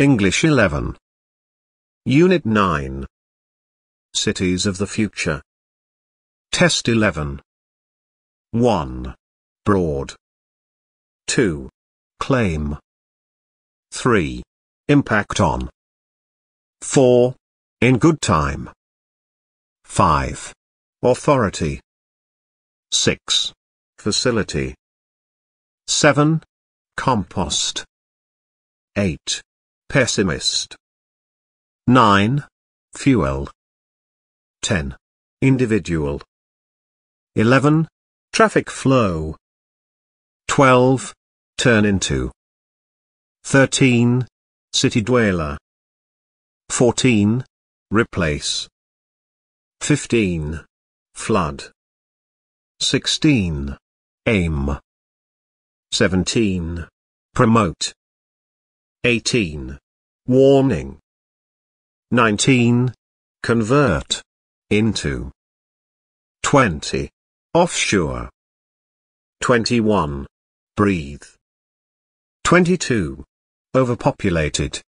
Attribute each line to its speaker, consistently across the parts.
Speaker 1: English 11. Unit 9. Cities of the Future. Test 11. 1. Broad. 2. Claim. 3. Impact on. 4. In good time. 5. Authority. 6. Facility. 7. Compost. 8. Pessimist. 9. Fuel. 10. Individual. 11. Traffic flow. 12. Turn into. 13. City dweller. 14. Replace. 15. Flood. 16. Aim. 17. Promote. 18. Warning. 19. Convert. Into. 20. Offshore. 21. Breathe. 22. Overpopulated.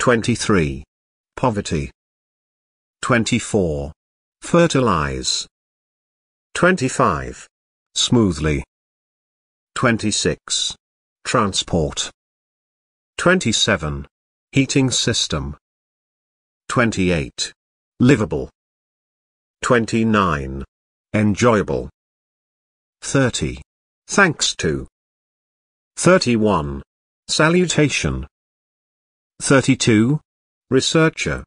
Speaker 1: 23. Poverty. 24. Fertilize. 25. Smoothly. 26. Transport. 27. Heating system. 28. Livable. 29. Enjoyable. 30. Thanks to. 31. Salutation. 32. Researcher.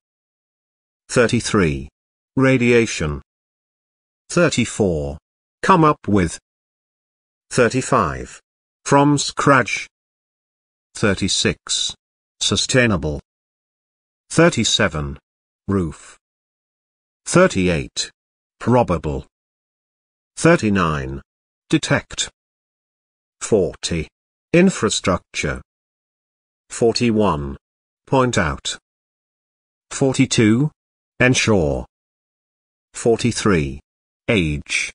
Speaker 1: 33. Radiation. 34. Come up with. 35. From scratch. 36. Sustainable. 37. Roof. 38. Probable. 39. Detect. 40. Infrastructure. 41. Point out. 42. Ensure. 43. Age.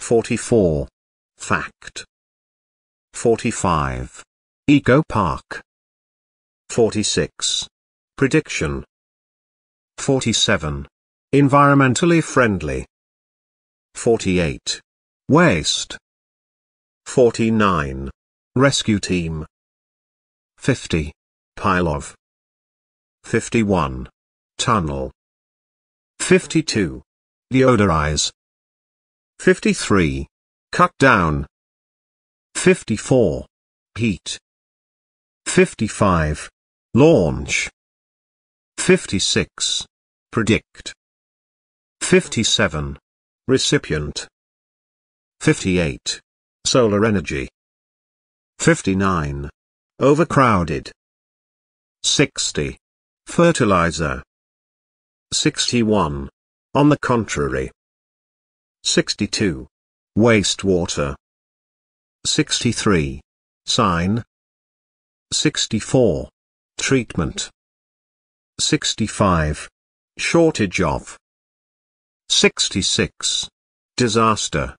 Speaker 1: 44. Fact. 45. Eco Park. 46. Prediction. 47. Environmentally friendly. 48. Waste. 49. Rescue team. 50. Pile of. 51. Tunnel. 52. Deodorize. 53. Cut down. 54. Heat. 55. Launch. 56. Predict. 57. Recipient. 58. Solar energy. 59. Overcrowded. 60. Fertilizer. 61. On the contrary. 62. Wastewater. 63. Sign. 64. Treatment. 65. Shortage of. 66. Disaster.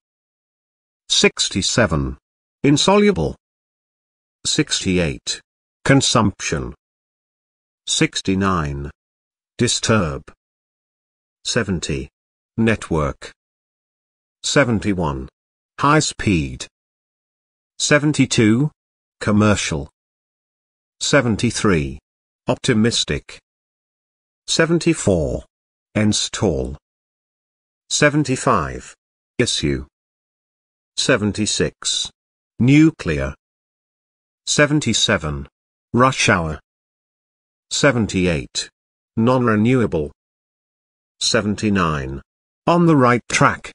Speaker 1: 67. Insoluble. 68. Consumption. 69. Disturb. 70. Network. 71. High speed. 72. Commercial. 73. Optimistic. 74. Install. 75. Issue. 76. Nuclear. 77. Rush hour. 78. Non-renewable. 79. On the right track.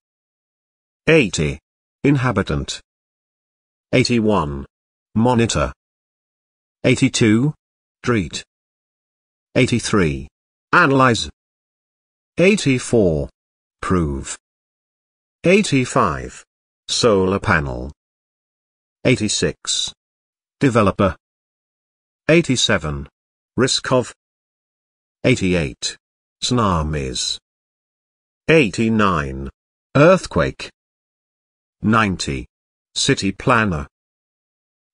Speaker 1: 80. Inhabitant. 81. Monitor. 82. Treat. 83. Analyze. 84. Prove. 85. Solar panel. 86. Developer. 87. Risk of. 88. Tsunamis. 89. Earthquake. 90. City planner.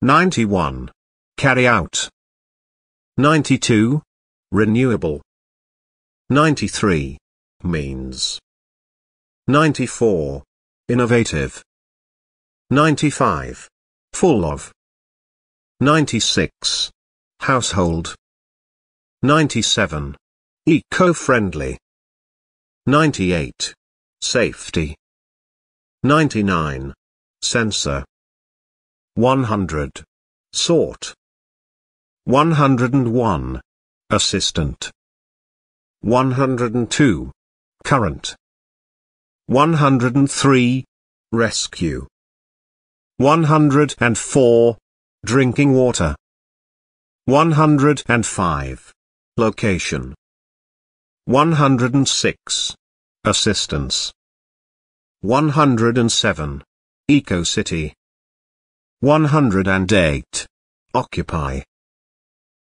Speaker 1: 91. Carry out. 92. Renewable. 93. Means. 94. Innovative. 95. Full of. 96. Household. 97. Eco-friendly. 98. Safety. 99. Sensor. 100. Sort. 101. Assistant. 102. Current. 103. Rescue. 104. Drinking water. 105. Location. 106. Assistance. 107. Eco-city. 108. Occupy.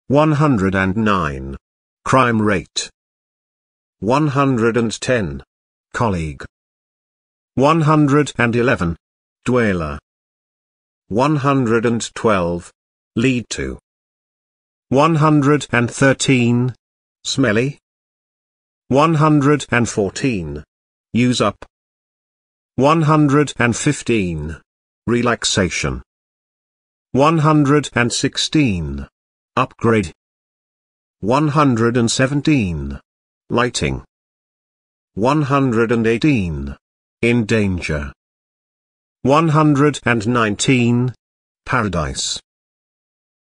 Speaker 1: 109. Crime rate. 110. Colleague. 111. Dweller. 112. Lead to. 113. Smelly. 114. Use up. 115. Relaxation. 116. Upgrade. 117. Lighting. 118. In danger. 119. Paradise.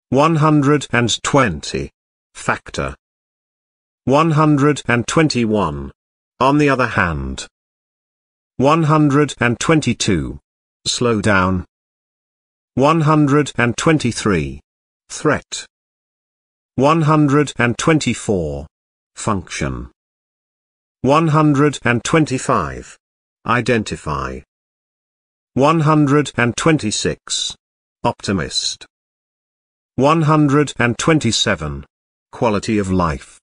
Speaker 1: 120. Factor. 121. On the other hand. 122. Slow down. 123. Threat. 124. Function. 125. Identify. 126. Optimist. 127. Quality of life.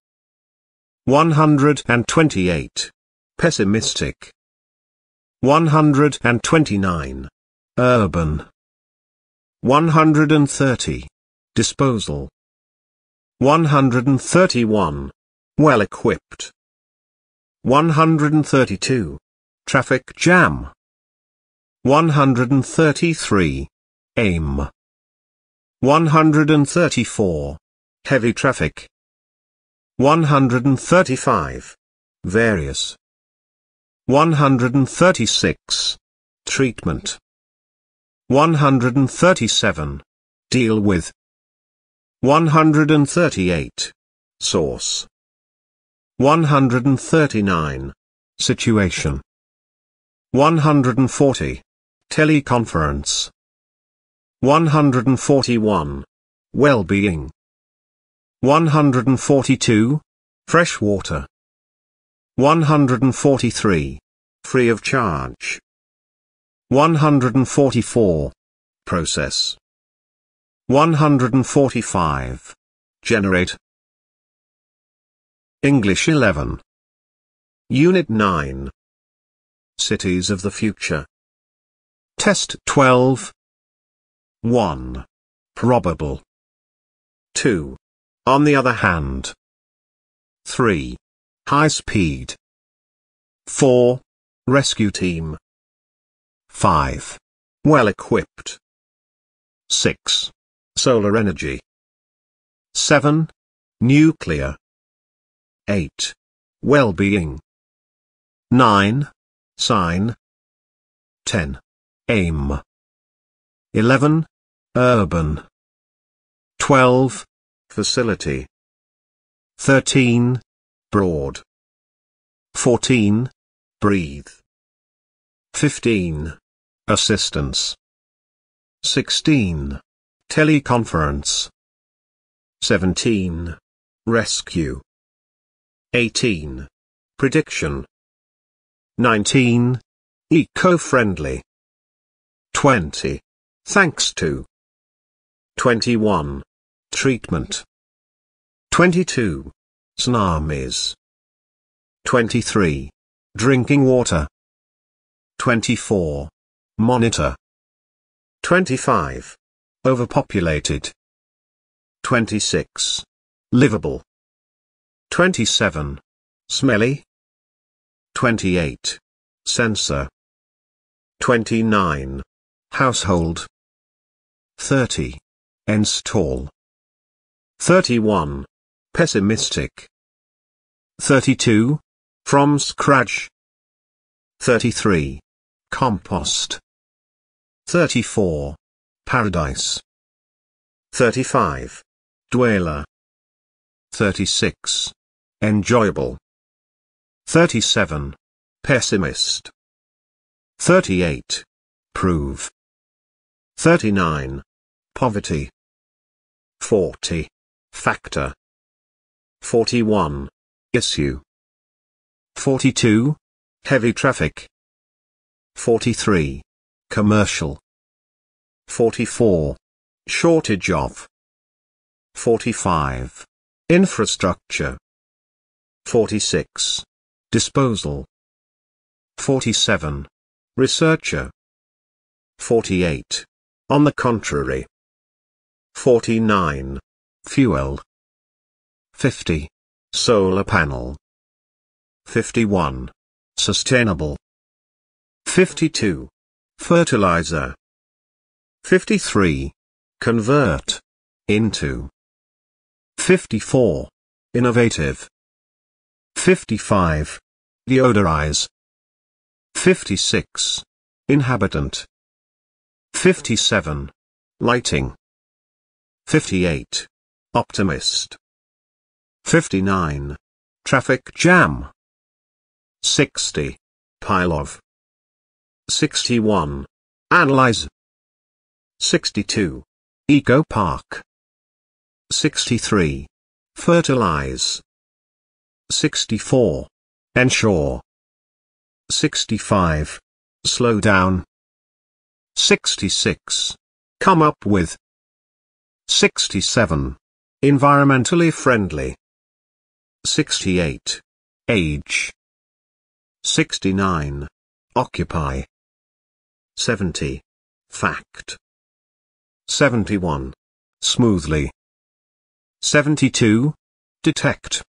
Speaker 1: 128. Pessimistic. 129. Urban. 130. Disposal. 131. Well equipped. 132. Traffic jam. 133. Aim. 134. Heavy traffic. 135. Various. 136. Treatment. 137. Deal with. 138. Source. 139. Situation. 140. Teleconference. 141. Well-being. 142. Fresh water. 143. Free of charge. 144. Process. 145. Generate. English 11. Unit 9. Cities of the Future. Test 12. 1. Probable. 2. On the other hand. 3. High speed. 4. Rescue team. 5. Well equipped. 6. Solar energy. 7. Nuclear. 8. Well-being. 9. Sign. 10. Aim. 11. Urban. 12. Facility. 13. Broad. 14. Breathe. 15. Assistance. 16. Teleconference. 17. Rescue. 18. Prediction. 19. Eco-friendly. 20. Thanks to. 21. Treatment. 22. Tsunamis. 23. Drinking water. 24. Monitor. 25. Overpopulated. 26. livable. 27. Smelly. 28. Sensor. 29. Household. 30. Install. 31. Pessimistic. 32. From scratch. 33. Compost. 34. Paradise. 35. Dweller. 36. Enjoyable. 37. Pessimist. 38. Prove. 39. Poverty. 40. Factor. 41. Issue. 42. Heavy traffic. 43. Commercial. 44. Shortage of. 45. Infrastructure. 46. Disposal. 47. Researcher. 48. On the contrary. 49. Fuel. 50. Solar panel. 51. Sustainable. 52. Fertilizer. 53. Convert. Into. 54. Innovative. 55. Deodorize. 56. Inhabitant. 57. Lighting. 58. Optimist. 59. Traffic jam. 60. Pile of. 61. Analyze. 62. Eco Park. 63. Fertilize. 64. Ensure. 65. Slow down. 66. Come up with. 67. Environmentally friendly. 68. Age. 69. Occupy. 70. Fact. 71. Smoothly. 72. Detect.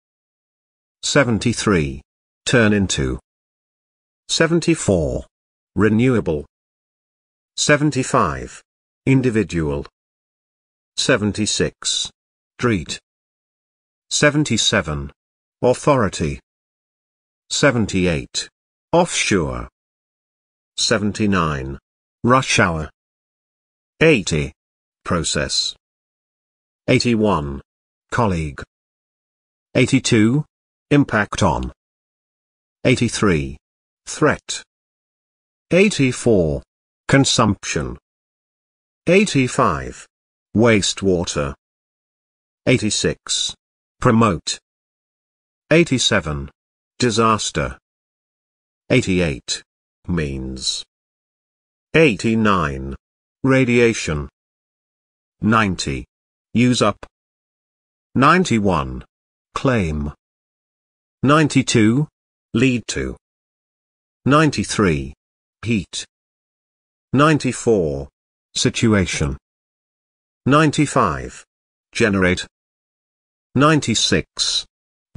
Speaker 1: 73. Turn into. 74. Renewable. 75. Individual. 76. Street. 77. Authority. 78. Offshore. 79. Rush hour. 80. Process. 81. Colleague. 82. Impact on. 83. Threat. 84. Consumption. 85. Wastewater. 86. Promote. 87. Disaster. 88. Means. 89. Radiation. 90. Use up. 91. Claim. 92. Lead to. 93. Heat. 94. Situation. 95. Generate. 96.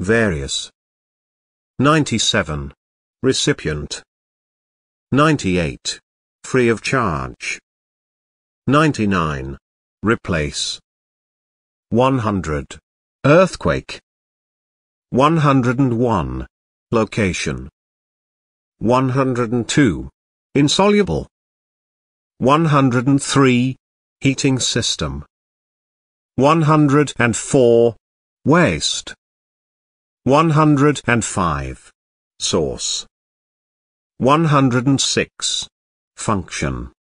Speaker 1: Various. 97. Recipient. 98. Free of charge. 99. Replace. 100. Earthquake. 101. Location. 102. Insoluble. 103. Heating system. 104. Waste. 105. Source. 106. Function.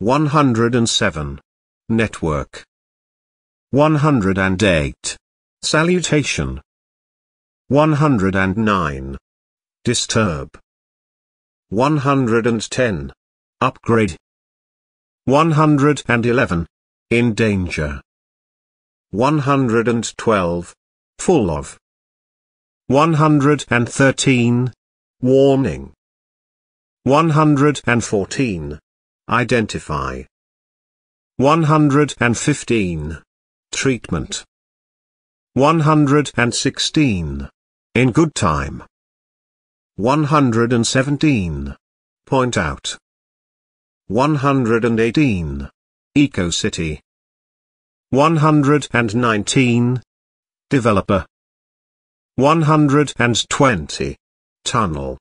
Speaker 1: 107. Network. 108. Salutation. 109. Disturb. 110. Upgrade. 111. In danger. 112. Full of. 113. Warning. 114. Identify. 115. Treatment. 116. In good time. 117. Point out. 118. Eco-city. 119. Developer. 120. Tunnel.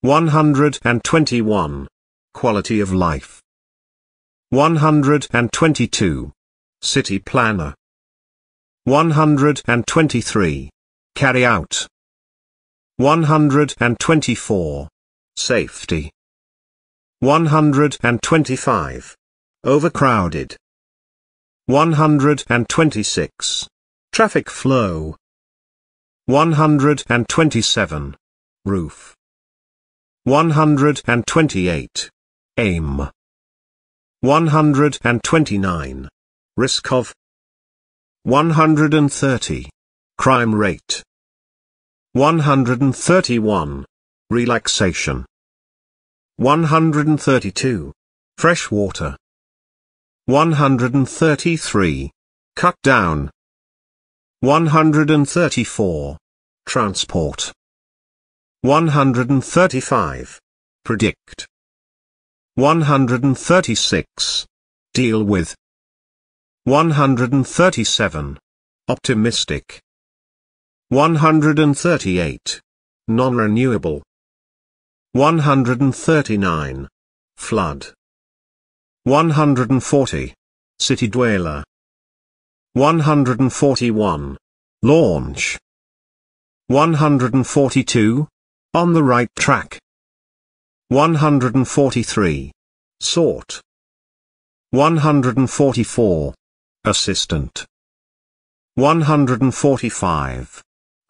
Speaker 1: 121. Quality of life. 122. City planner. 123. Carry out. 124. Safety. 125. Overcrowded. 126. Traffic flow. 127. Roof. 128. Aim. 129. Risk of. 130. Crime rate. 131. Relaxation. 132. Fresh water. 133. Cut down. 134. Transport. 135. Predict. 136. Deal with. 137. Optimistic. 138. Non-renewable. 139. Flood. 140. City dweller. 141. Launch. 142. On the right track. 143. Sort. 144. Assistant. 145.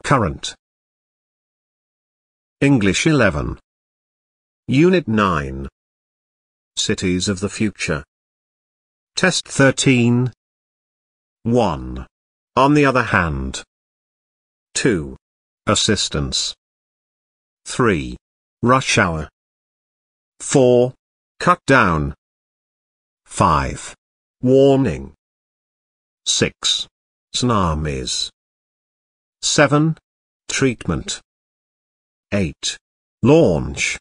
Speaker 1: Current. English 11. Unit 9. Cities of the Future. Test 13. 1. On the other hand. 2. Assistance. 3. Rush hour. 4. Cut down. 5. Warning. 6. Tsunamis. 7. Treatment. 8. Launch.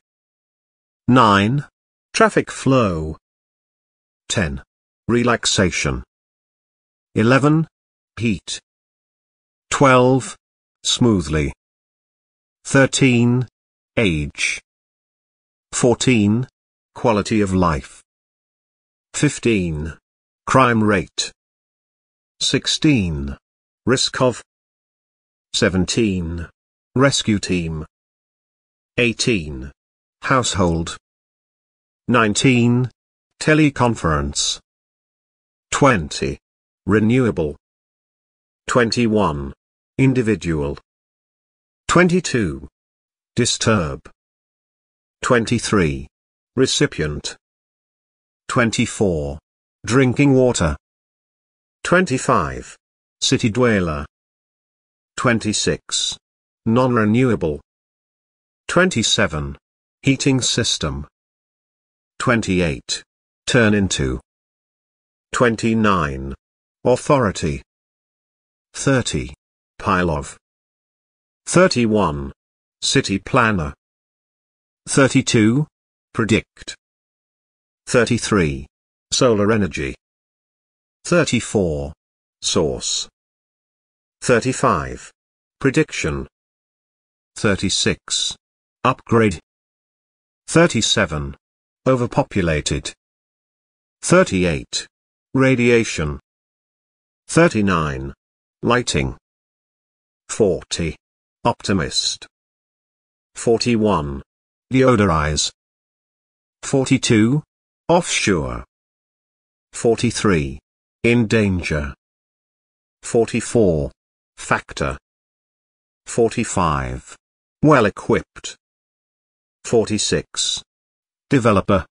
Speaker 1: 9. Traffic flow. 10. Relaxation. 11. Heat. 12. Smoothly. 13. Age. 14. Quality of life. 15. Crime rate. 16. Risk of. 17. Rescue team. 18. Household. 19. Teleconference. 20. Renewable. 21. Individual. 22. Disturb. 23. Recipient. 24. Drinking water. 25. City dweller. 26. Non-renewable. 27. Heating system. 28. Turn into. 29. Authority. 30. Pile of. 31. City planner. 32. Predict. 33. Solar energy. 34. Source. 35. Prediction. 36. Upgrade. 37. Overpopulated. 38. Radiation. 39. Lighting. 40. Optimist. 41. Deodorize. 42. Offshore. 43. In danger. 44. Factor. 45. Well equipped. 46. Developer.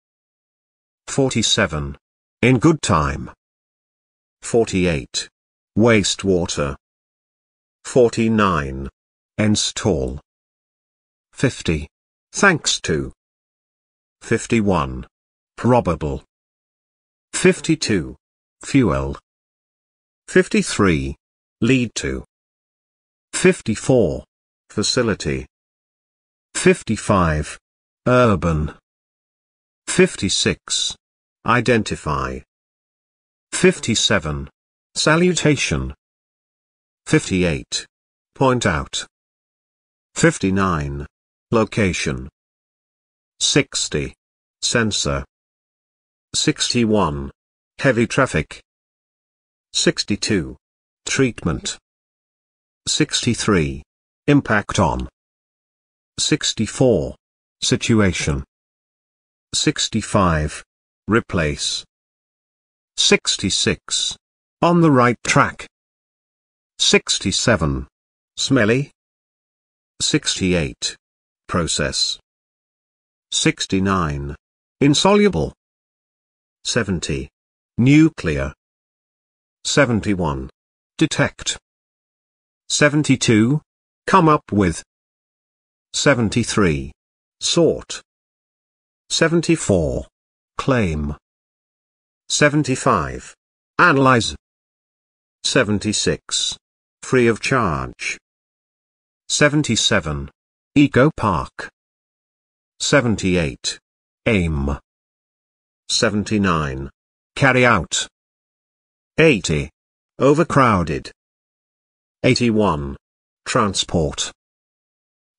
Speaker 1: 47. In good time. 48. Wastewater. 49. Install. 50. Thanks to. 51. Probable. 52. Fuel. 53. lead to. 54. Facility. 55. Urban. 56. Identify. 57. Salutation. 58. Point out. 59. Location. 60. Sensor. 61. Heavy traffic. 62. Treatment. 63. Impact on. 64. Situation. 65. Replace. 66. On the right track. 67. Smelly. 68. Process. 69. Insoluble. 70. Nuclear. 71. Detect. 72. Come up with. 73. Sort. 74. Claim. 75. Analyze. 76. Free of charge. 77. Eco Park. 78. Aim. 79. Carry out. 80. Overcrowded. 81. Transport.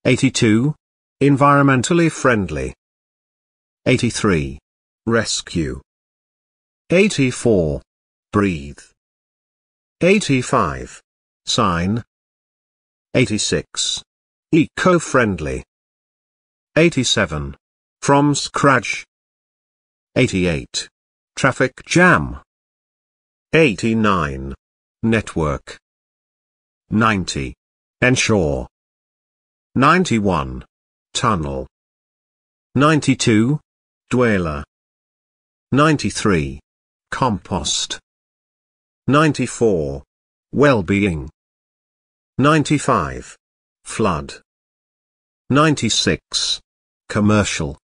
Speaker 1: 82. Environmentally friendly. 83. Rescue. 84. Breathe. 85. Sign. 86. Eco-friendly. 87. From scratch. 88. Traffic jam. 89. Network. 90. Ensure. 91. Tunnel. 92. Dweller. 93. Compost. 94. Well-being. 95. Flood. 96. Commercial.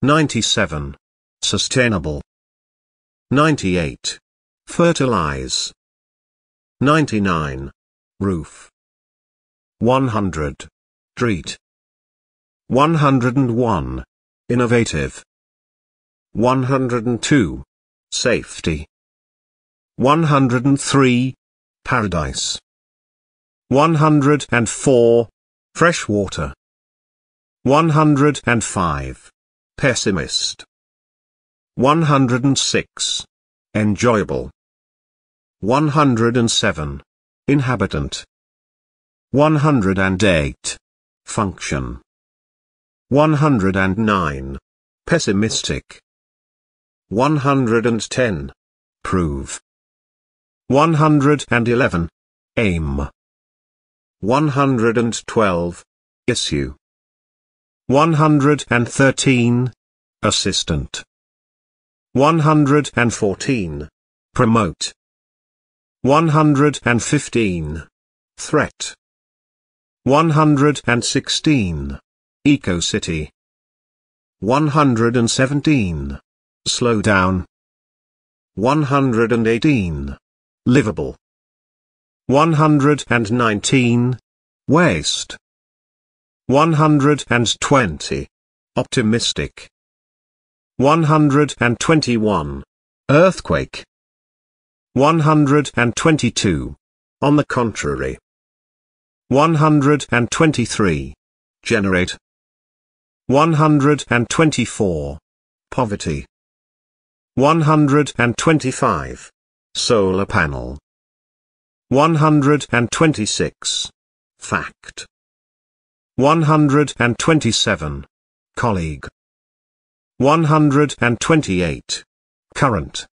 Speaker 1: 97. Sustainable. 98. Fertilize. 99. Roof. 100. Treat. 101. Innovative. 102. Safety. 103. Paradise. 104. Freshwater. 105. Pessimist. 106. Enjoyable. 107. Inhabitant. 108. Function. 109. Pessimistic. 110. Prove. 111. Aim. 112. Issue. 113. Assistant. 114. Promote. 115. Threat. 116. Eco-city. 117. Slow down. 118. Livable. 119. Waste. 120. Optimistic. 121. Earthquake. 122. On the contrary. 123. Generate. 124. Poverty. 125. Solar panel. 126. Fact. 127. Colleague. 128. Current.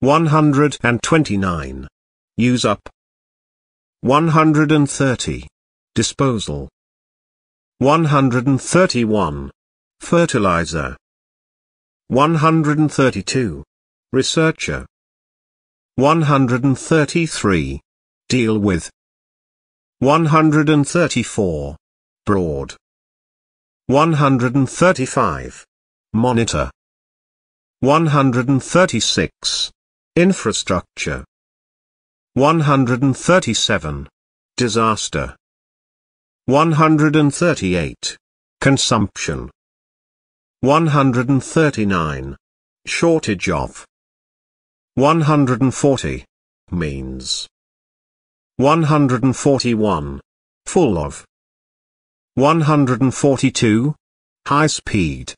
Speaker 1: 129. Use up. 130. Disposal. 131. Fertilizer. 132. Researcher. 133. Deal with. 134. Broad. 135. Monitor. 136. Infrastructure. 137. Disaster. 138. Consumption. 139. Shortage of. 140. Means. 141. Full of. 142. High speed.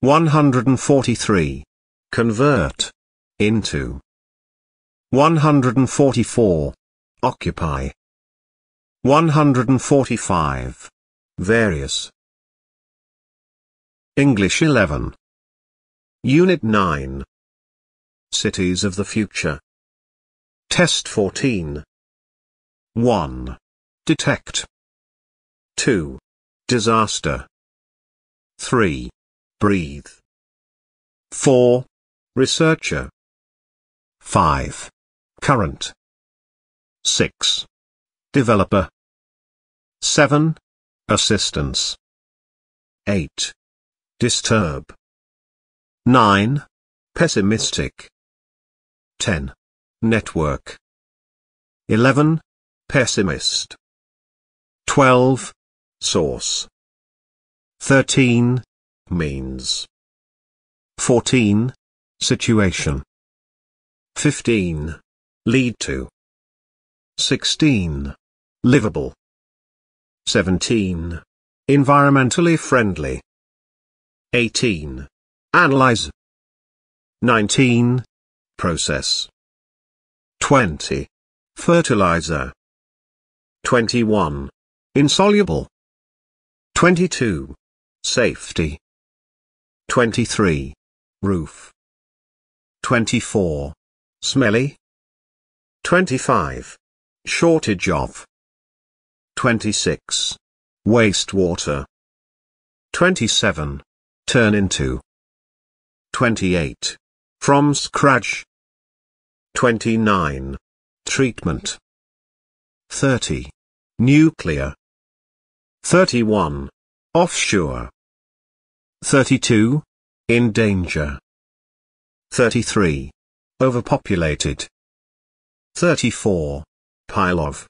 Speaker 1: 143. Convert. Into. 144. Occupy. 145. Various. English 11. Unit 9. Cities of the Future. Test 14. 1. Detect. 2. Disaster. 3. Breathe. 4. Researcher. 5. Current. 6. Developer. 7. Assistance. 8. Disturb. 9. Pessimistic. 10. Network. 11. Pessimist. 12. Source. 13. Means. 14. Situation. 15. Lead to. 16. Livable. 17. Environmentally friendly. 18. Analyze. 19. Process. 20. Fertilizer. 21. Insoluble. 22. Safety. 23. Roof. 24. Smelly. 25. Shortage of. 26. Wastewater. 27. Turn into. 28. From scratch. 29. Treatment. 30. Nuclear. 31. Offshore. 32. In danger. 33. Overpopulated. 34. Pile of.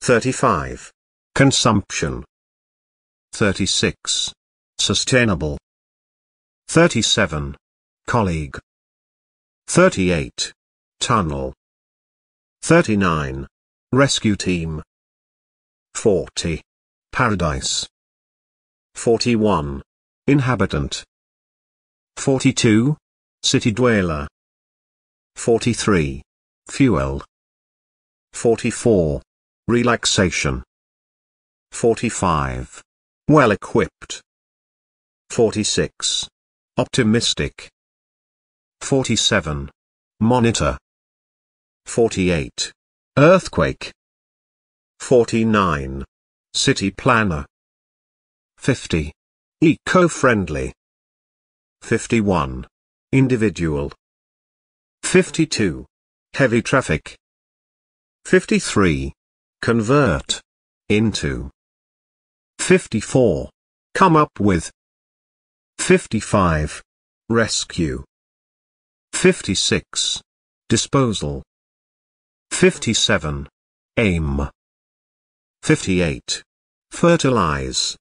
Speaker 1: 35. Consumption. 36. Sustainable. 37. Colleague. 38. Tunnel. 39. Rescue team. 40. Paradise. 41. Inhabitant. 42. City dweller. 43. Fuel. 44. Relaxation. 45. Well equipped. 46. Optimistic. 47. Monitor. 48. Earthquake. 49. City planner. 50. Eco-friendly. 51. Individual. 52. Heavy traffic. 53. Convert. Into. 54. Come up with. 55. Rescue. 56. Disposal. 57. Aim. 58. Fertilize.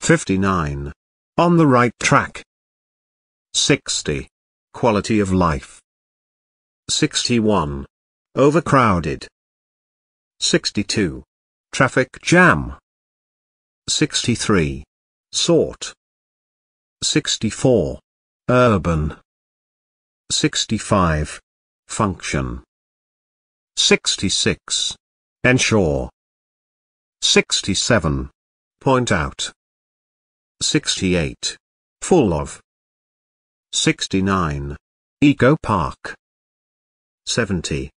Speaker 1: 59. On the right track. 60. Quality of life. 61. Overcrowded. 62. Traffic jam. 63. Sort. 64. Urban. 65. Function. 66. Ensure. 67. Point out. 68. Full of. 69. Eco Park. 70.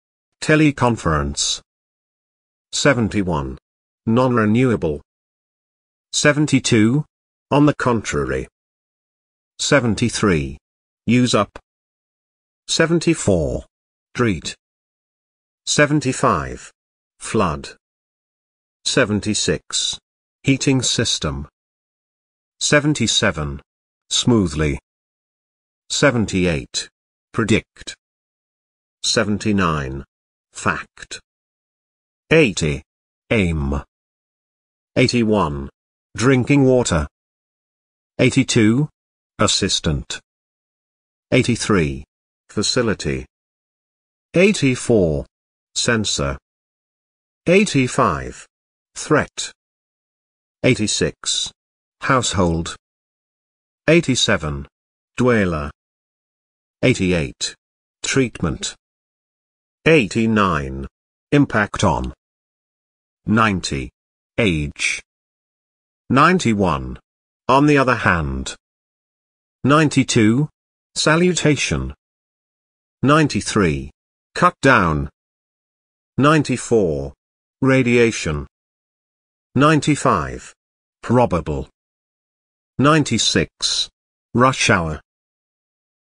Speaker 1: Teleconference. 71. Non-renewable. 72. On the contrary. 73. Use up. 74. Treat. 75. Flood. 76. Heating system. 77. Smoothly. 78. Predict. 79. Fact. 80. Aim. 81. Drinking water. 82. Assistant. 83. Facility. 84. Sensor. 85. Threat. 86. Household. 87. Dweller. 88. Treatment. 89. Impact on. 90. Age. 91. On the other hand. 92. Salutation. 93. Cut down. 94. Radiation. 95. Probable. 96. Rush hour.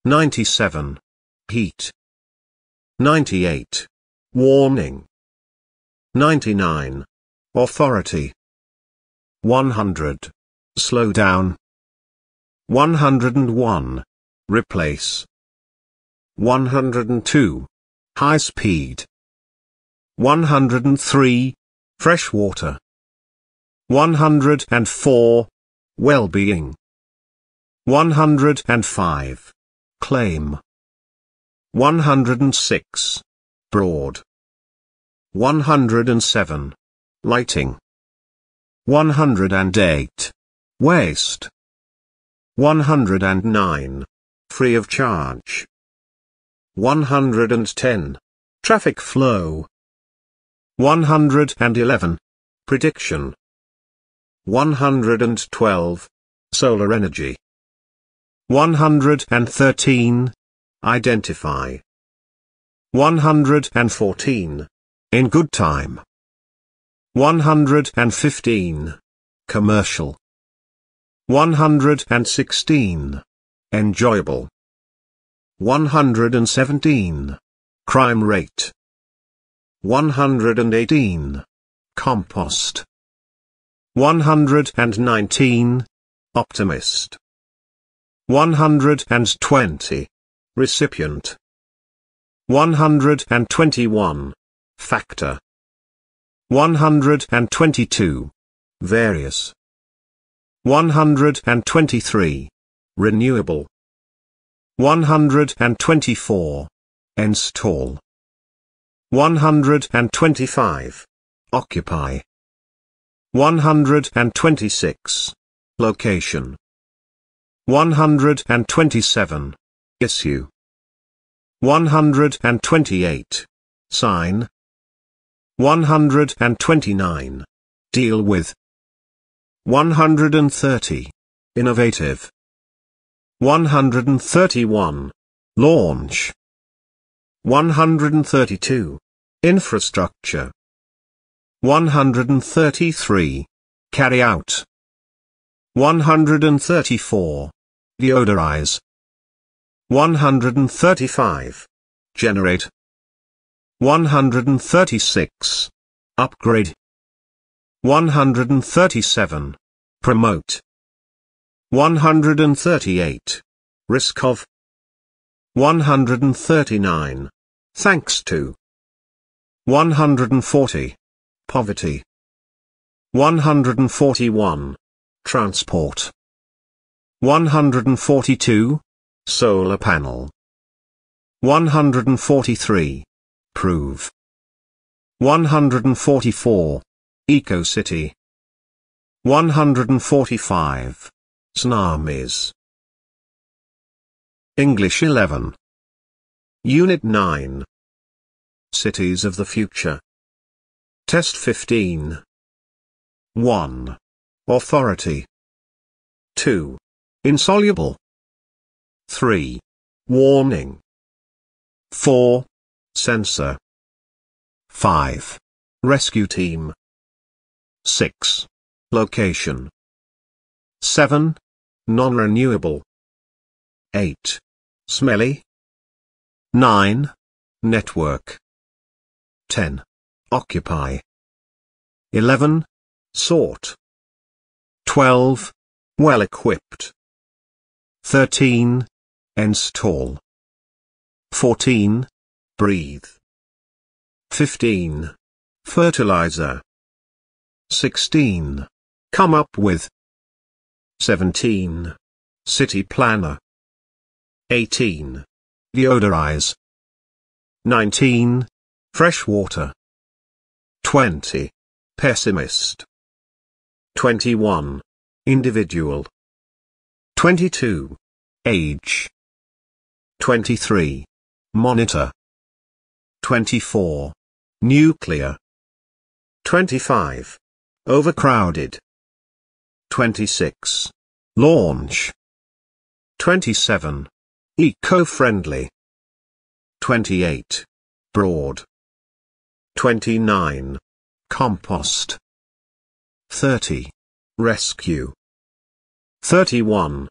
Speaker 1: 97. Heat. 98. Warning. 99. Authority. 100. Slow down. 101. Replace. 102. High speed. 103. Fresh water. 104. Well-being. 105. Claim. 106. Broad. 107. Lighting. 108. Waste. 109. Free of charge. 110. Traffic flow. 111. Prediction. 112. Solar energy. 113. Identify. 114. In good time. 115. Commercial. 116. Enjoyable. 117. Crime rate. 118. Compost. 119. Optimist. 120. Recipient. 121. Factor. 122. Various. 123. Renewable. 124. Install. 125. Occupy. 126. Location. 127. Issue. 128. Sign. 129. Deal with. 130. Innovative. 131. Launch. 132. Infrastructure. 133. Carry out. 134. Deodorize. 135. Generate. 136. Upgrade. 137. Promote. 138. Risk of. 139. Thanks to. 140. Poverty. 141. Transport. 142. Solar panel. 143. Prove. 144. Eco-city. 145. Tsunamis. English 11. Unit 9. Cities of the Future. Test 15. 1. Authority. 2. Insoluble. 3. Warning. 4. Sensor. 5. Rescue team. 6. Location. 7. Non-renewable. 8. Smelly. 9. Network. 10. Occupy. 11. Sort. 12. Well equipped. 13. Install. 14. breathe. 15. Fertilizer. 16. Come up with. 17. City planner. 18. Deodorize. 19. Fresh water. 20. Pessimist. 21. Individual. 22. Age. 23. Monitor. 24. Nuclear. 25. Overcrowded. 26. Launch. 27. Eco-friendly. 28. Broad. 29. Compost. 30. Rescue. 31.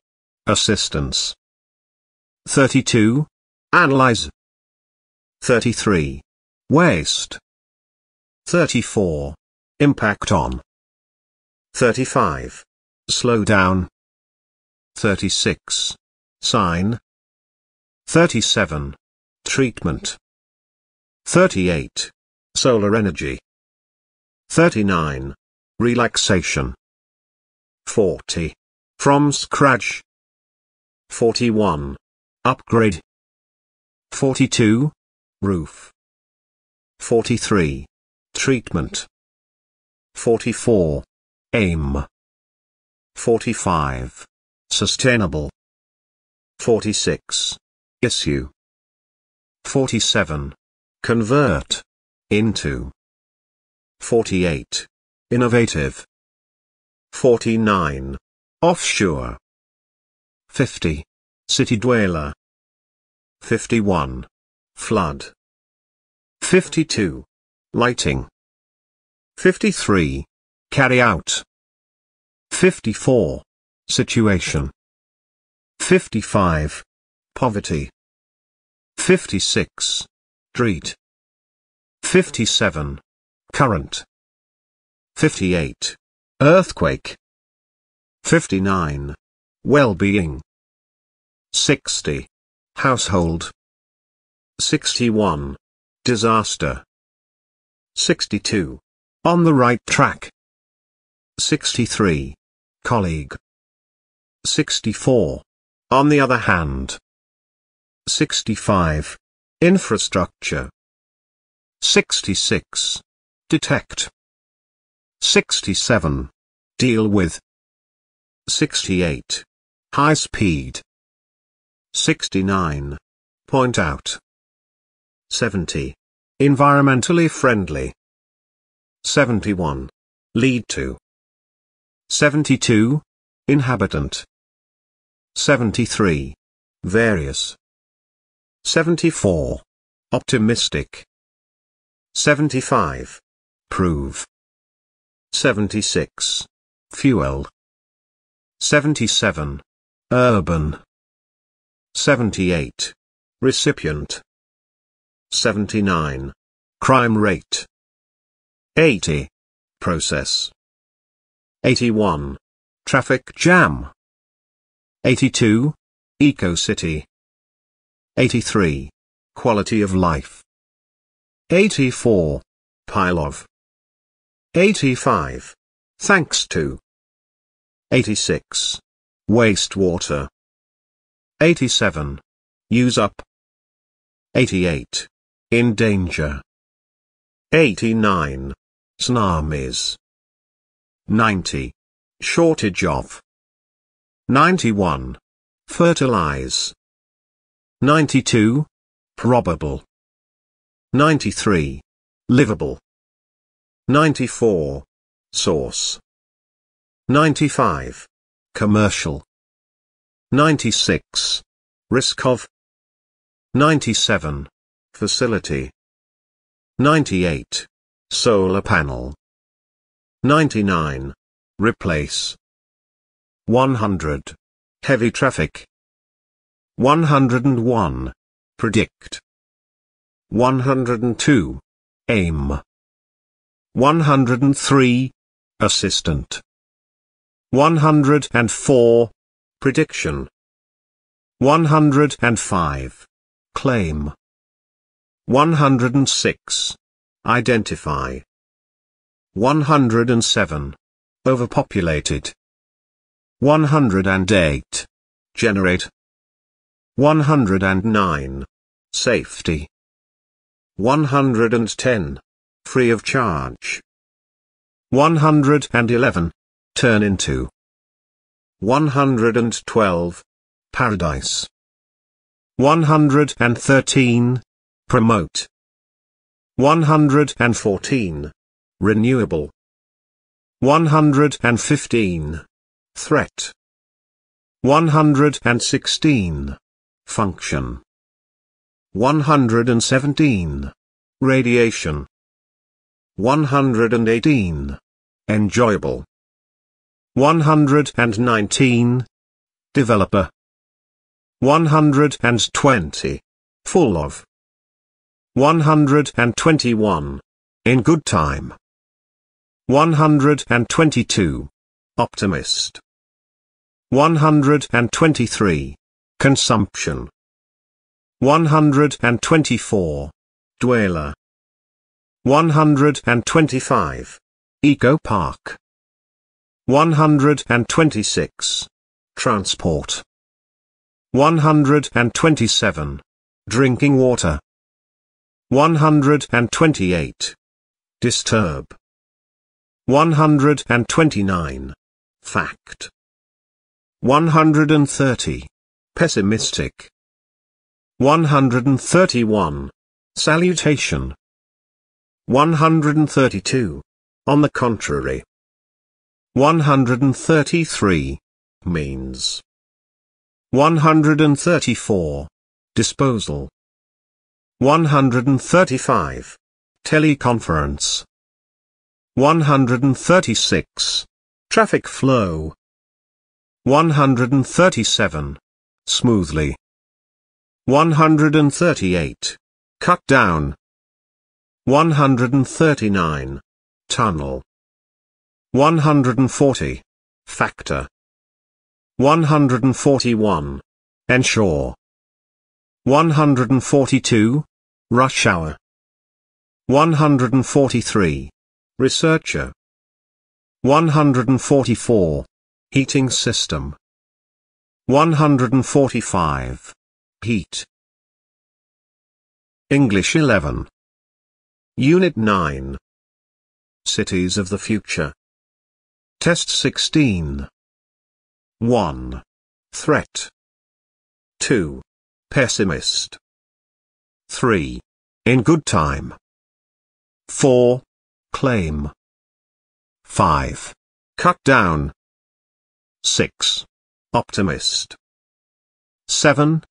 Speaker 1: Assistance. 32. Analyze. 33. Waste. 34. Impact on. 35. Slow down. 36. Sign. 37. Treatment. 38. Solar energy. 39. Relaxation. 40. From scratch. 41. Upgrade. 42. Roof. 43. Treatment. 44. Aim. 45. Sustainable. 46. Issue. 47. Convert. Into. 48. Innovative. 49. Offshore. 50. City dweller. 51. Flood. 52. Lighting. 53. Carry out. 54. Situation. 55. Poverty. 56. Street. 57. Current. 58. Earthquake. 59. Well-being. 60. Household. 61. Disaster. 62. On the right track. 63. Colleague. 64. On the other hand. 65. Infrastructure. 66. Detect. 67. Deal with. 68. High speed. 69. Point out. 70. Environmentally friendly. 71. Lead to. 72. Inhabitant. 73. Various. 74. Optimistic. 75. Prove. 76. Fuel. 77. Urban. 78. Recipient. 79. Crime rate. 80. Process. 81. Traffic jam. 82. Eco-city. 83. Quality of life. 84. Pile of. 85. Thanks to. 86. Wastewater. 87. Use up. 88. In danger. 89. Tsunamis. 90. Shortage of. 91. Fertilize. 92. Probable. 93. Livable. 94. Source. 95. Commercial. 96. Risk of. 97. Facility. 98. Solar panel. 99. Replace. 100. Heavy traffic. 101. Predict. 102. Aim. 103. Assistant. 104. Prediction. 105. Claim. 106. Identify. 107. Overpopulated. 108. Generate. 109. Safety. 110. Free of charge. 111. Turn into. 112. Paradise. 113. Promote. 114. Renewable. 115. Threat. 116. Function. 117. Radiation. 118. Enjoyable. 119. Developer. 120. Full of. 121. In good time. 122. Optimist. 123. Consumption. 124. Dweller. 125. Eco Park. 126. Transport. 127. Drinking water. 128. Disturb. 129. Fact. 130. Pessimistic. 131. Salutation. 132. On the contrary. 133. Means. 134. Disposal. 135. Teleconference. 136. Traffic flow. 137. Smoothly. 138. Cut down. 139. Tunnel. 140. Factor. 141. Ensure. 142. Rush hour. 143. Researcher. 144. Heating system. 145. Heat. English 11. Unit 9. Cities of the Future. Test 16. 1. Threat. 2. Pessimist. 3. In good time. 4. Claim. 5. Cut down. 6. Optimist. 7.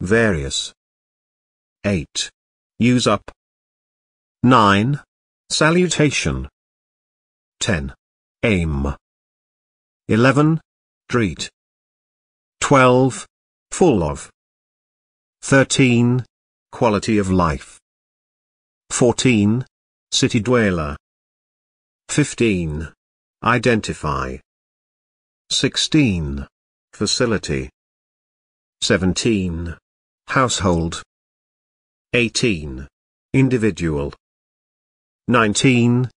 Speaker 1: Various. 8. Use up. 9. Salutation. 10. Aim. 11. Treat. 12. Full of. 13. Quality of life. 14. City dweller. 15. Identify. 16. Facility. 17. Household. 18. Individual. 19.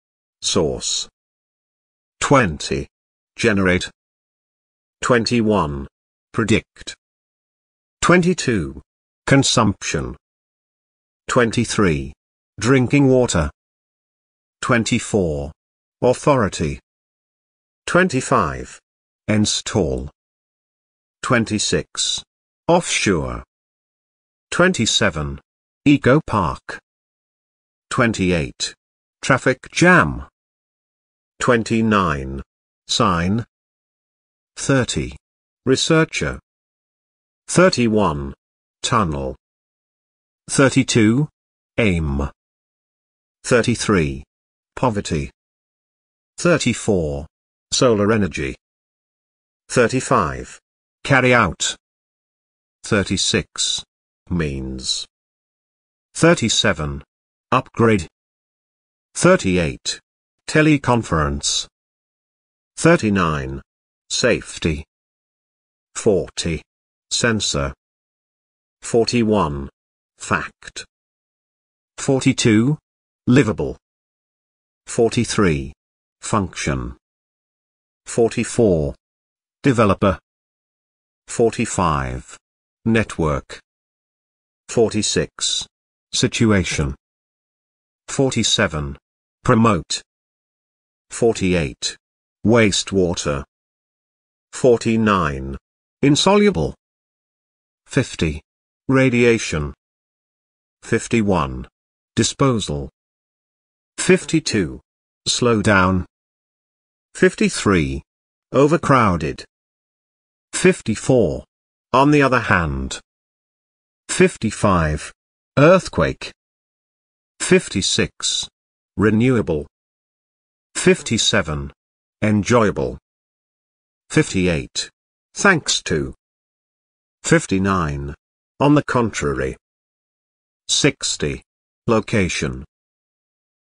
Speaker 1: Source. 20. Generate. 21. Predict. 22. Consumption. 23. Drinking water. 24. Authority. 25. Install. 26. Offshore. 27. Eco Park. 28. Traffic jam. 29. Sign. 30. Researcher. 31. Tunnel. 32. Aim. 33. Poverty. 34. Solar energy. 35. Carry out. 36. Means. 37. Upgrade. 38. Teleconference. 39. Safety. 40. Sensor. 41. Fact. 42. Livable. 43. Function. 44. Developer. 45. Network. 46. Situation. 47. Promote. 48. Wastewater. 49. Insoluble. 50. Radiation. 51. Disposal. 52. Slow down. 53. Overcrowded. 54. On the other hand. 55. Earthquake. 56. Renewable. 57. Enjoyable. 58. Thanks to. 59. On the contrary. 60. Location.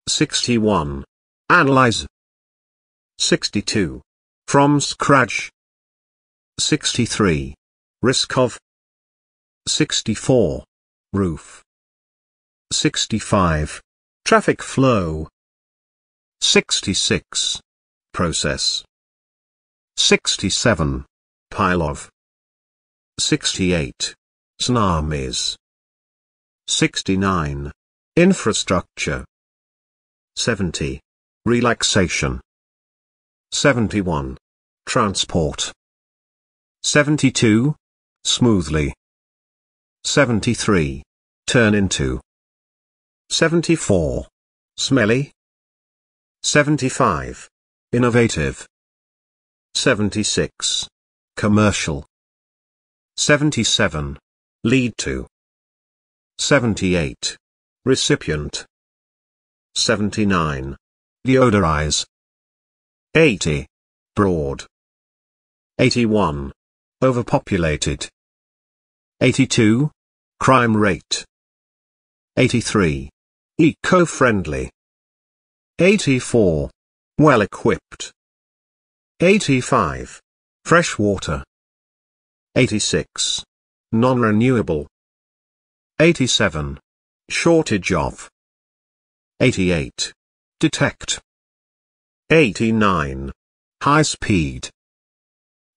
Speaker 1: 61. Analyze. 62. From scratch. 63. Risk of. 64. Roof. 65. Traffic flow. 66. Process. 67. Pile of. 68. Tsunamis. 69. Infrastructure. 70. Relaxation. 71. Transport. 72. Smoothly. 73. Turn into. 74. Smelly. 75. Innovative. 76. Commercial. 77. Lead to. 78. Recipient. 79. Deodorize. 80. Broad. 81. Overpopulated. 82. Crime rate. 83. Eco-friendly. 84. Well equipped. 85. Fresh water. 86. Non-renewable. 87. Shortage of. 88. Detect. 89. High speed.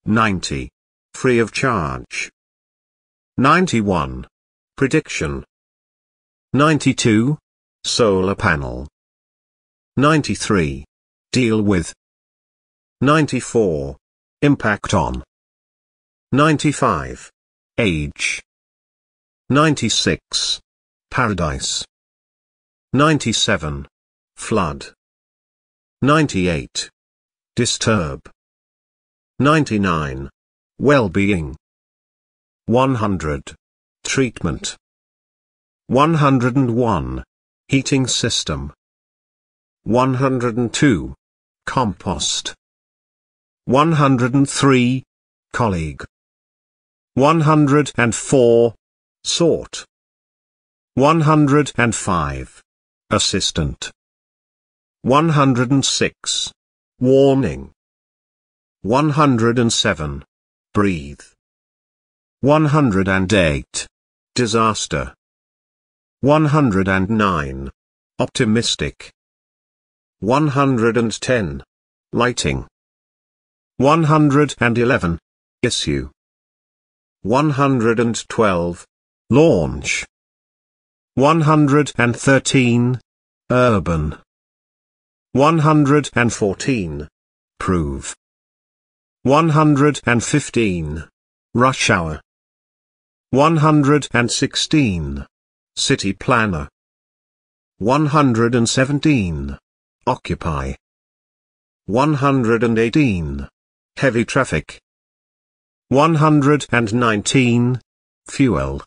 Speaker 1: 90. Free of charge. 91. Prediction. 92. Solar panel. 93. Deal with. 94. Impact on. 95. Age. 96. Paradise. 97. Flood. 98. Disturb. 99. Well-being. 100. Treatment. 101. Heating system. 102. Compost. 103. Colleague. 104. Sort. 105. Assistant. 106. Warning. 107. Breathe. 108. Disaster. 109. Optimistic. 110. Lighting. 111. Issue. 112. Launch. 113. Urban. 114. Prove. 115. Rush hour. 116. City planner. 117. Occupy. 118. Heavy traffic. 119. Fuel.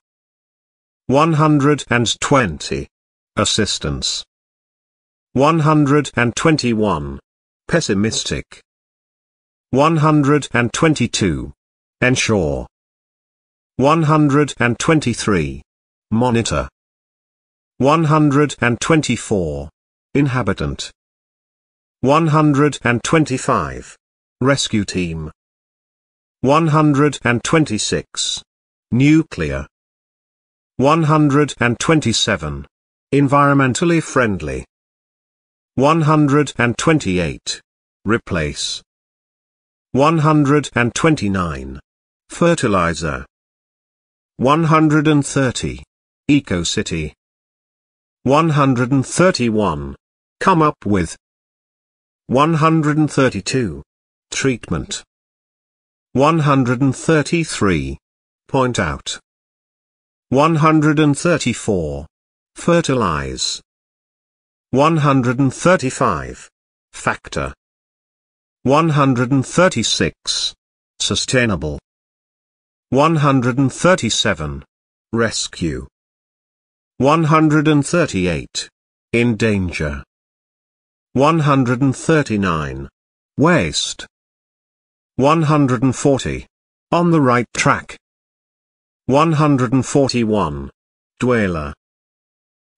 Speaker 1: 120. Assistance. 121. Pessimistic. 122. Ensure. 123. Monitor. 124. Inhabitant. 125. Rescue team. 126. Nuclear. 127. Environmentally friendly. 128. Replace. 129. Fertilizer. 130. Eco-city. 131. Come up with. 132. Treatment. 133. Point out. 134. Fertilize. 135. Factor. 136. Sustainable. 137. Rescue. 138. In danger. 139. Waste. 140. On the right track. 141. Dweller.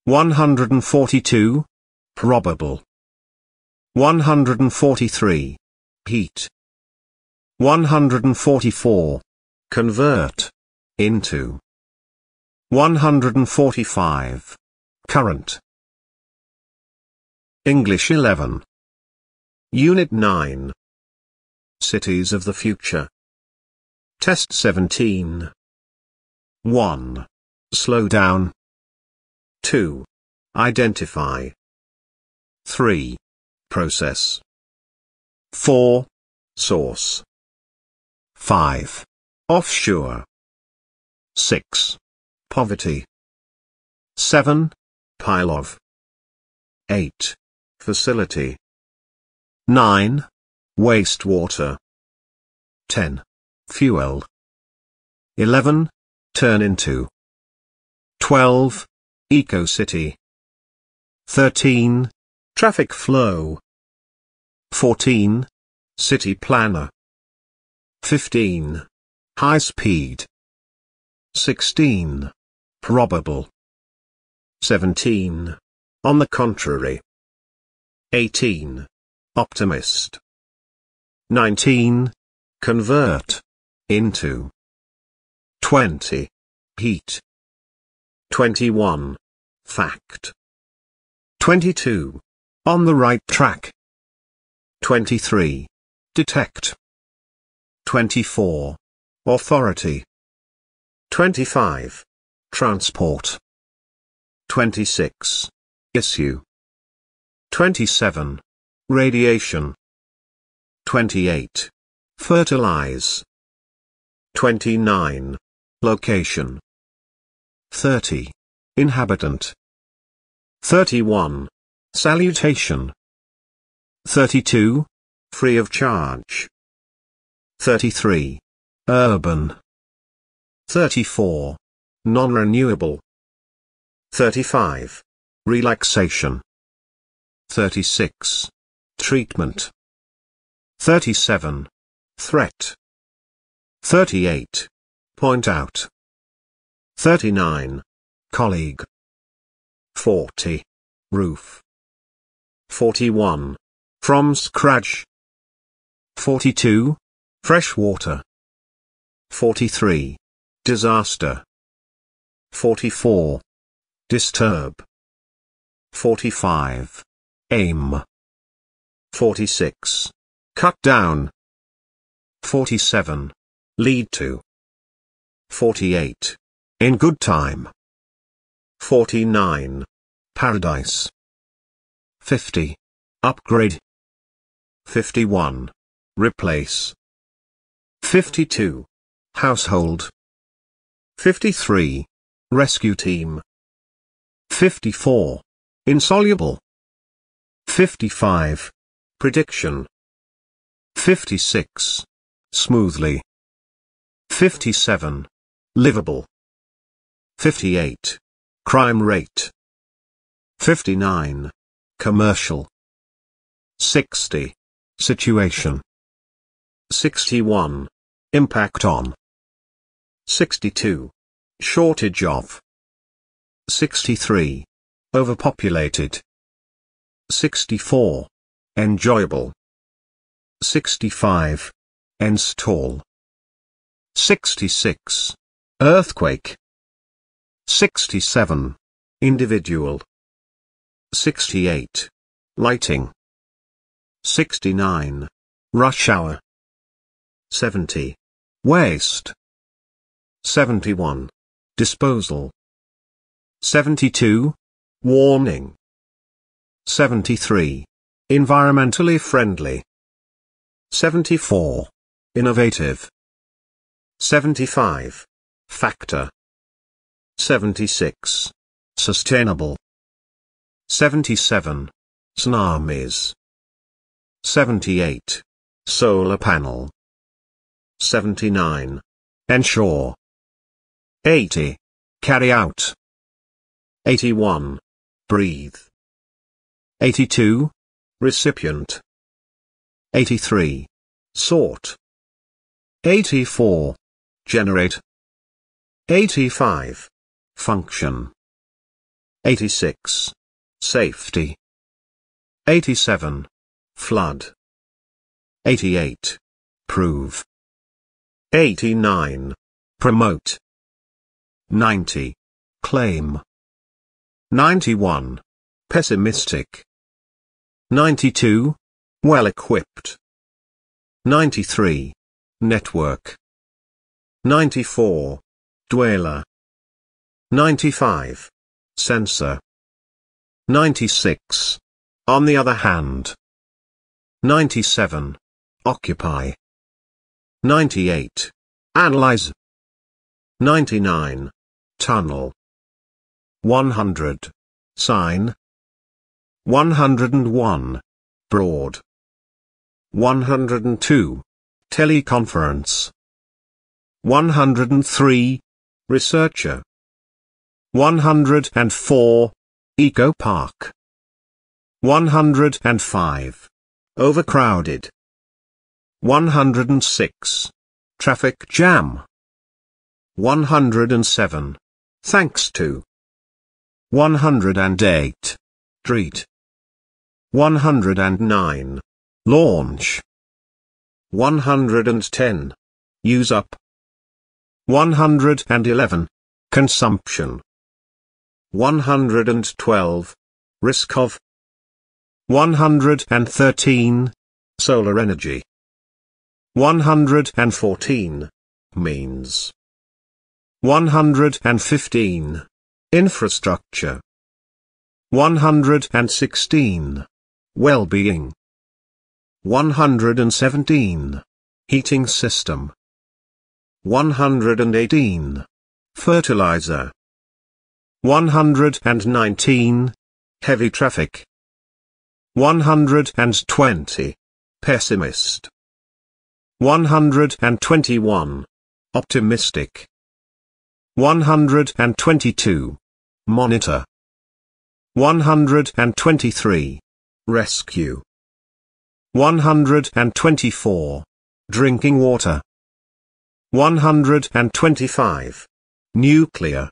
Speaker 1: 142. Probable. 143. Heat. 144. Convert. Into. 145. Current. English 11. Unit 9. Cities of the Future. Test 17. 1. Slow down. 2. Identify. 3. Process. 4. Source. 5. Offshore. 6. Poverty. 7. Pile of. 8. Facility. 9. Wastewater. 10. Fuel. 11. Turn into. 12. Eco-city. 13. Traffic flow. 14. City planner. 15. High speed. 16. Probable. 17. On the contrary. 18. Optimist. 19. Convert. Into. 20. Heat. 21. Fact. 22. On the right track. 23. Detect. 24. Authority. 25. Transport. 26. Issue. 27. Radiation. 28. Fertilize. 29. Location. 30. Inhabitant. 31. Salutation. 32. Free of charge. 33. Urban. 34. Non-renewable. 35. Relaxation. 36. Treatment. 37. Threat. 38. Point out. 39. Colleague. 40. Roof. 41. From scratch. 42. Fresh water. 43. Disaster. 44. Disturb. 45. Aim. 46. Cut down. 47. Lead to. 48. In good time. 49. Paradise. 50. Upgrade. 51. Replace. 52. Household. 53. Rescue team. 54. Insoluble. 55. Prediction. 56. Smoothly. 57. Livable. 58. Crime rate. 59. Commercial. 60. Situation. 61. Impact on. 62. Shortage of. 63. Overpopulated. 64. Enjoyable. 65. Install. 66. Earthquake. 67. Individual. 68. Lighting. 69. Rush hour. 70. Waste. 71. Disposal. 72. Warning. 73. Environmentally friendly. 74. Innovative. 75. Factor. 76. Sustainable. 77. Tsunamis. 78. Solar panel. 79. Ensure. 80. Carry out. 81. Breathe. 82. Recipient. 83. Sort. 84. Generate. 85. Function. 86. Safety. 87. Flood. 88. Prove. 89. Promote. 90. Claim. 91. Pessimistic. 92. Well equipped. 93. Network. 94. Dweller. 95. Sensor. 96. On the other hand. 97. Occupy. 98. Analyze. 99. Tunnel. 100. Sign. 101. Broad. 102. Teleconference. 103. Researcher. 104. Eco Park. 105. Overcrowded. 106. Traffic jam. 107. Thanks to. 108. Treat. 109. Launch. 110. Use up. 111. Consumption. 112. Risk of. 113. Solar energy. 114. Means. 115. Infrastructure. 116. Well-being. 117. Heating system. 118. Fertilizer. 119. Heavy traffic. 120. Pessimist. 121. Optimistic. 122. Monitor. 123. Rescue. 124. Drinking water. 125. Nuclear.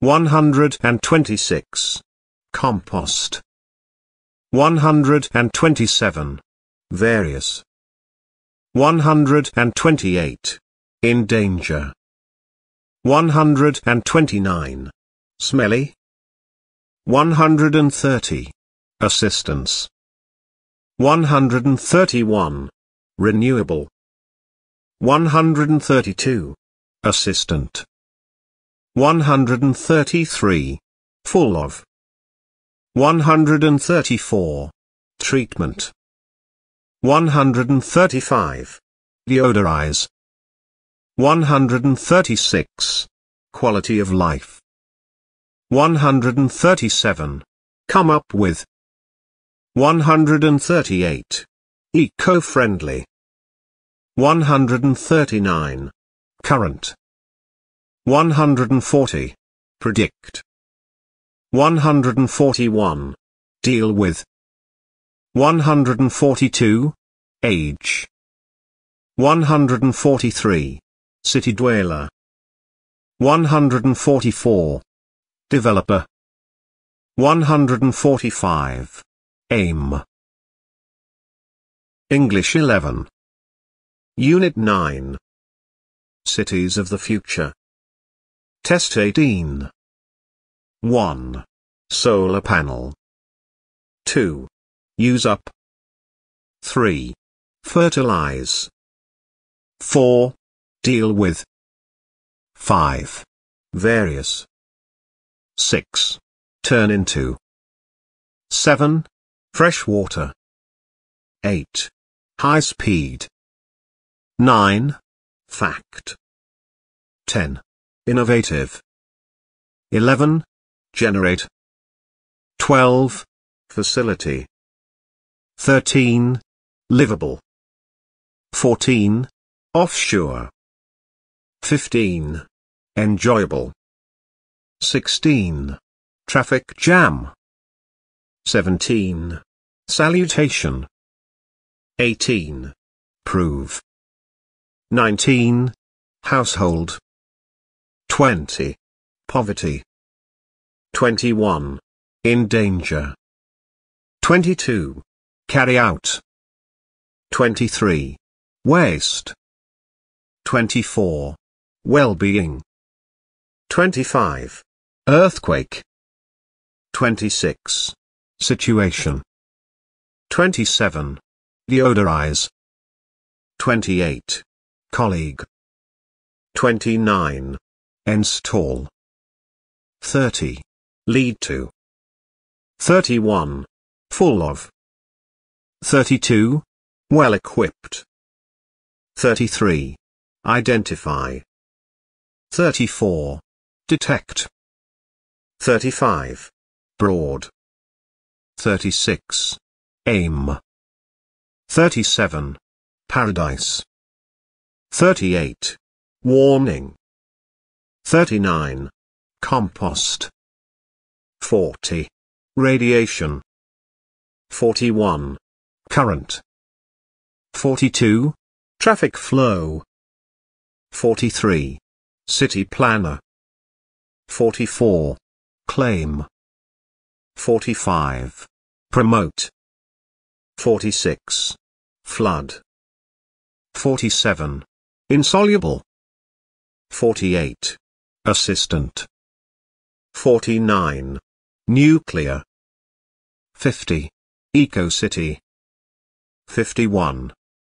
Speaker 1: 126. Compost. 127. Various. 128. In danger. 129. Smelly. 130. Assistance. 131. Renewable. 132. Assistant. 133. Full of. 134. Treatment. 135. Deodorize. 136. Quality of life. 137. Come up with. 138. Eco-friendly. 139. Current. 140. Predict. 141. Deal with. 142. Age. 143. City dweller. 144. Developer. 145. Aim. English 11. Unit 9. Cities of the Future. Test 18. 1. Solar panel. 2. Use up. 3. Fertilize. 4. Deal with. 5. Various. 6. Turn into. 7. Fresh water. 8. High speed. 9. Fact. 10. Innovative. 11. Generate. 12. Facility. 13. Livable. 14. Offshore. 15. Enjoyable. 16. Traffic jam. 17. Salutation. 18. Prove. 19. Household. 20. Poverty. 21. In danger. 22. Carry out. 23. Waste. 24. Well-being. 25. Earthquake. 26. Situation. 27. Deodorize. 28. Colleague. 29. Install. 30. Lead to. 31. Full of. 32. Well equipped. 33. Identify. 34. Detect. 35. Broad. 36. Aim. 37. Paradise. 38. Warning. 39. Compost. 40. Radiation. 41. Current. 42. Traffic flow. 43. City planner. 44. Claim. 45. Promote. 46. Flood. 47. Insoluble. 48. Assistant. 49. Nuclear. 50. Eco-city. 51.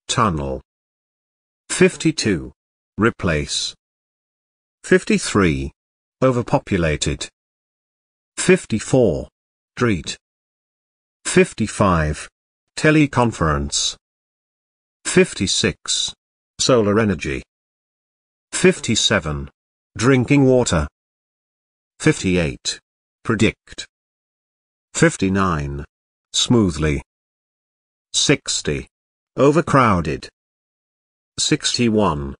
Speaker 1: Tunnel. 52. Replace. 53. Overpopulated. 54. Street. 55. Teleconference. 56. Solar energy. 57. Drinking water. 58. Predict. 59. Smoothly. 60. Overcrowded. 61.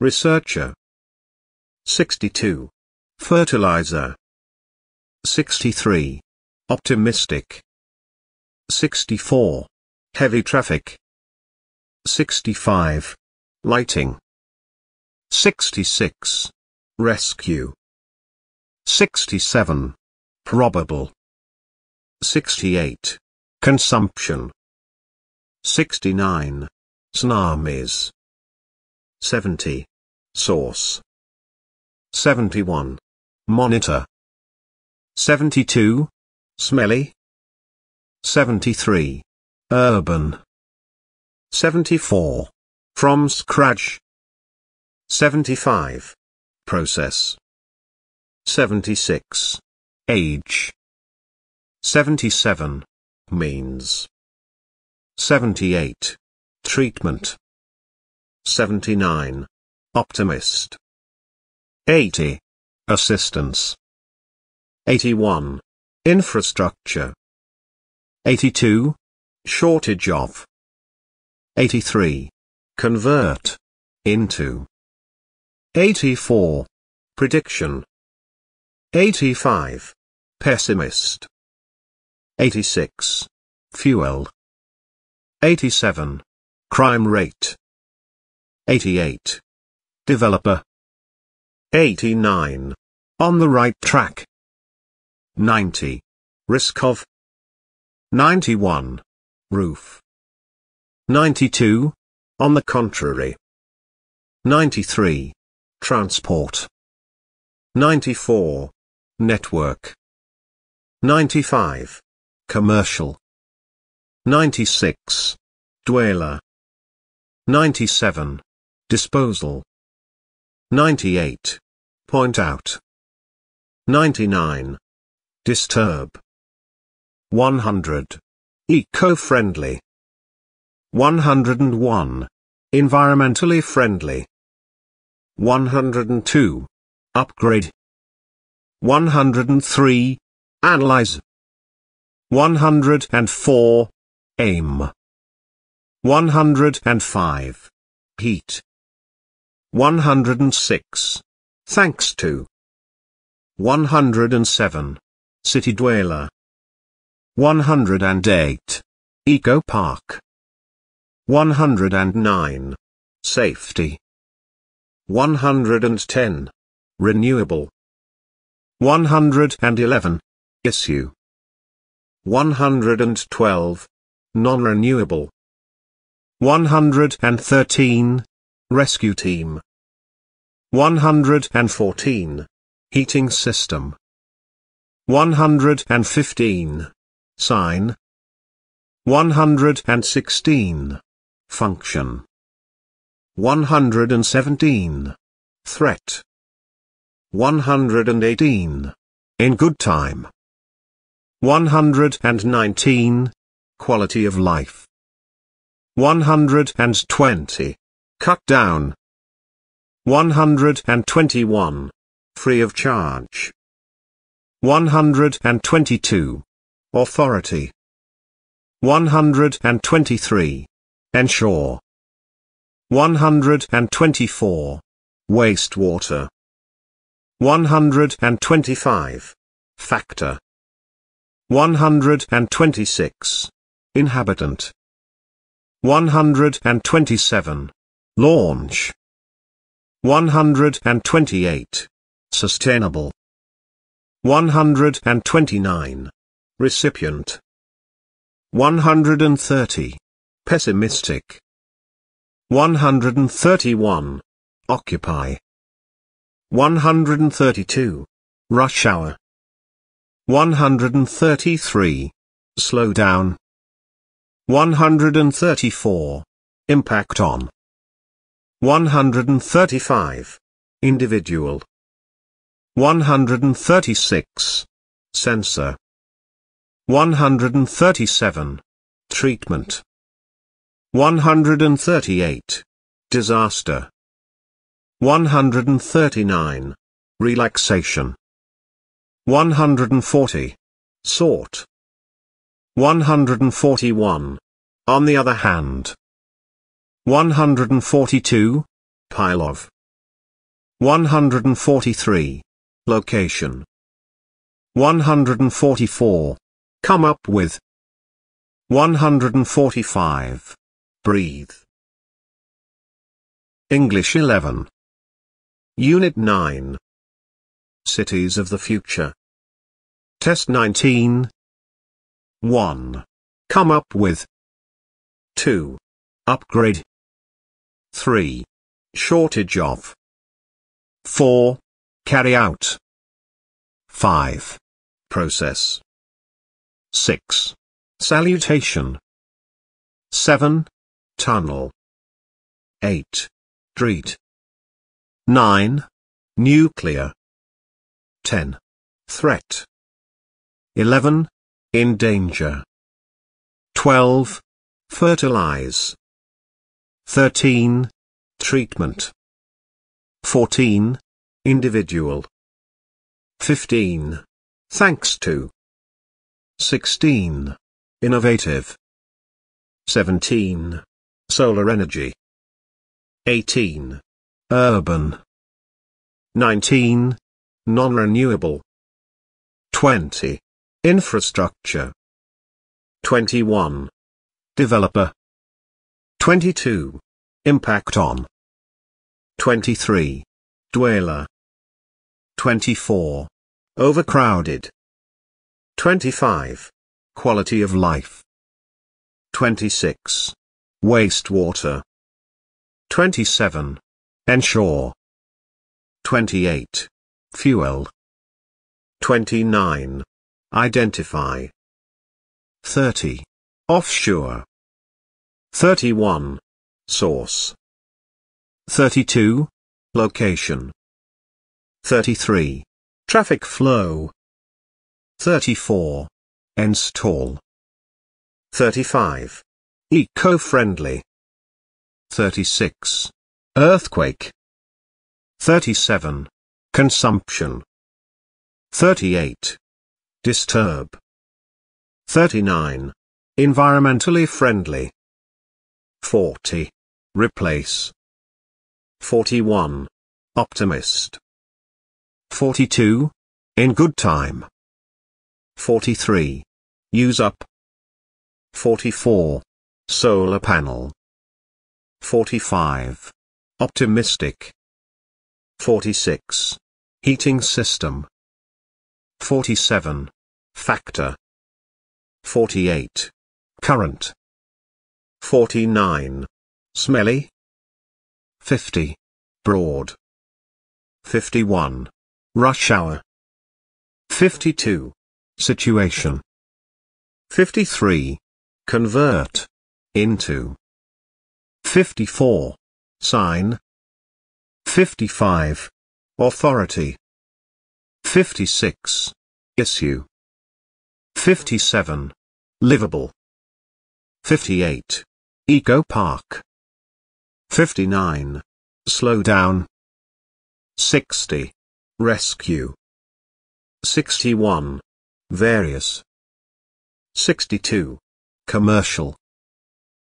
Speaker 1: Researcher. 62. Fertilizer. 63. Optimistic. 64. Heavy traffic. 65. Lighting. 66. Rescue. 67. Probable. 68. Consumption. 69. Tsunamis. 70. Source. 71. Monitor. 72. Smelly. 73. Urban. 74. From scratch. 75. Process. 76. Age. 77. Means. 78. Treatment. 79. Optimist. 80. Assistance. 81. Infrastructure. 82. Shortage of. 83. Convert. Into. 84. Prediction. 85. Pessimist. 86. Fuel. 87. Crime rate. 88. Developer. 89. On the right track. 90. Risk of. 91. Roof. 92. On the contrary. 93. Transport. 94. Network. 95. Commercial. 96. Dweller. 97. Disposal. 98. Point out. 99. Disturb. 100. Eco-friendly. 101. Environmentally friendly. 102. Upgrade. 103. Analyze. 104. Aim. 105. Heat. 106. Thanks to. 107. City Dweller. 108. Eco Park. 109. Safety. 110. Renewable. 111. Issue. 112. Non-renewable. 113. Rescue Team. 114. Heating System. 115. Sign. 116. Function. 117. Threat. 118. In good time. 119. Quality of life. 120. Cut down. 121. Free of charge. 122. Authority. 123. Ensure. 124. Wastewater. 125. Factor. 126. Inhabitant. 127. Launch. 128. Sustainable. 129. Recipient. 130. Pessimistic. 131. Occupy. 132. Rush hour. 133. Slow down. 134. Impact on. 135. Individual. 136. Sensor. 137. Treatment. 138. Disaster. 139. Relaxation. 140. Sort. 141. On the other hand. 142. Pile of. 143. Location. 144. Come up with. 145. Breathe. English 11. Unit 9. Cities of the Future. Test 19. 1. Come up with. 2. Upgrade. 3. Shortage of. 4. Carry out. 5. Process. 6. Salutation. 7. Tunnel. 8. Treat. 9. Nuclear. 10. Threat. 11. In danger. 12. Fertilize. 13. Treatment. 14. Individual. 15. Thanks to. 16. Innovative. 17. Solar energy. 18. Urban. 19. Non-renewable. 20. Infrastructure. 21. Developer. 22. Impact on. 23. Dweller. 24. Overcrowded. 25. Quality of life. 26. Wastewater. 27. Ensure. 28. Fuel. 29. Identify. 30. Offshore. 31. Source. 32. Location. 33. Traffic flow. 34. Install. 35. Eco-friendly. 36. Earthquake. 37. Consumption. 38. Disturb. 39. Environmentally friendly. 40. Replace. 41. Optimist. 42. In good time. 43. Use up. 44. Solar panel. 45. Optimistic. 46. Heating system. 47. Factor. 48. Current. 49. Smelly. 50. Broad. 51. Rush hour. 52. Situation. 53. Convert. Into. 54. Sign. 55. Authority. 56. Issue. 57. Livable. 58. Eco Park. 59. Slow down. 60. Rescue. 61. Various. 62. Commercial.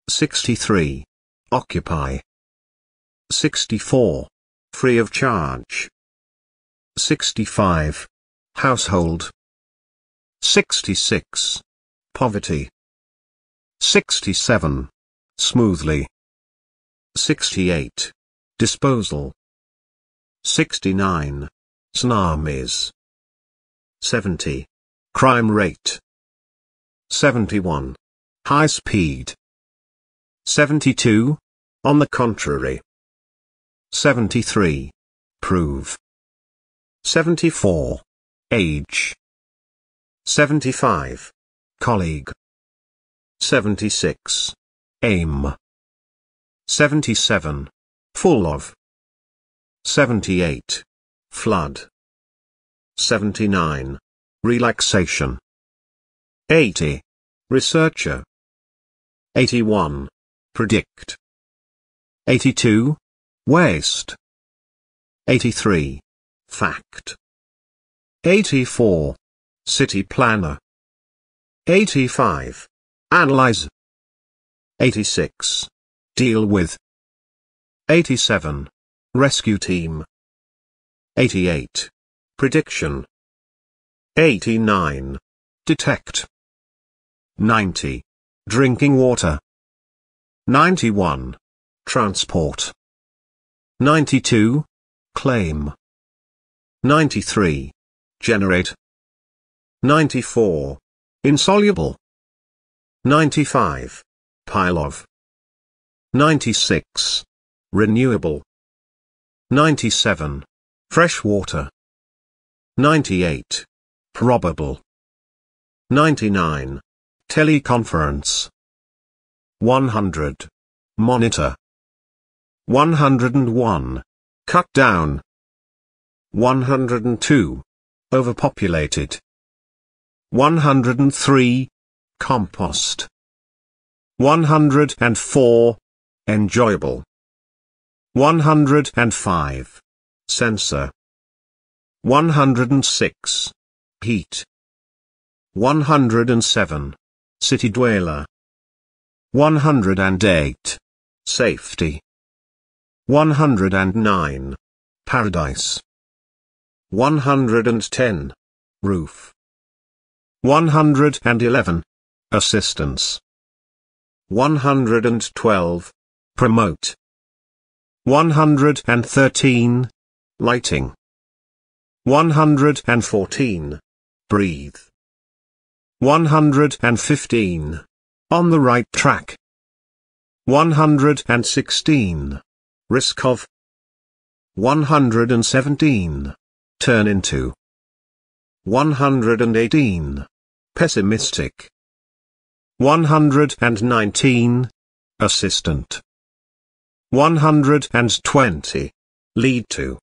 Speaker 1: 63. Occupy. 64. Free of charge. 65. Household. 66. Poverty. 67. Smoothly. 68. Disposal. 69. Tsunamis. 70. Crime rate. 71. High speed. 72. On the contrary. 73. Prove. 74. Age. 75. Colleague. 76. Aim. 77. Full of. 78. Flood. 79. Relaxation. 80. Researcher. 81. Predict. 82. Waste. 83. Fact. 84. City planner. 85. Analyze. 86. Deal with. 87. Rescue team. 88. Prediction. 89. Detect. 90. Drinking water. 91. Transport. 92. Claim. 93. Generate. 94. Insoluble. 95. Pile of. 96. Renewable. 97. Fresh water. 98. Probable. 99. Teleconference. 100. Monitor. 101. Cut down. 102. Overpopulated. 103. Compost. 104. Enjoyable. 105. Sensor. 106. Heat. 107. City dweller. 108. Safety. 109. Paradise. 110. Roof. 111. Assistance. 112. Promote. 113. Lighting. 114. Breathe. 115. On the right track. 116. Risk of. 117. Turn into. 118. Pessimistic. 119. Assistant. 120. Lead to.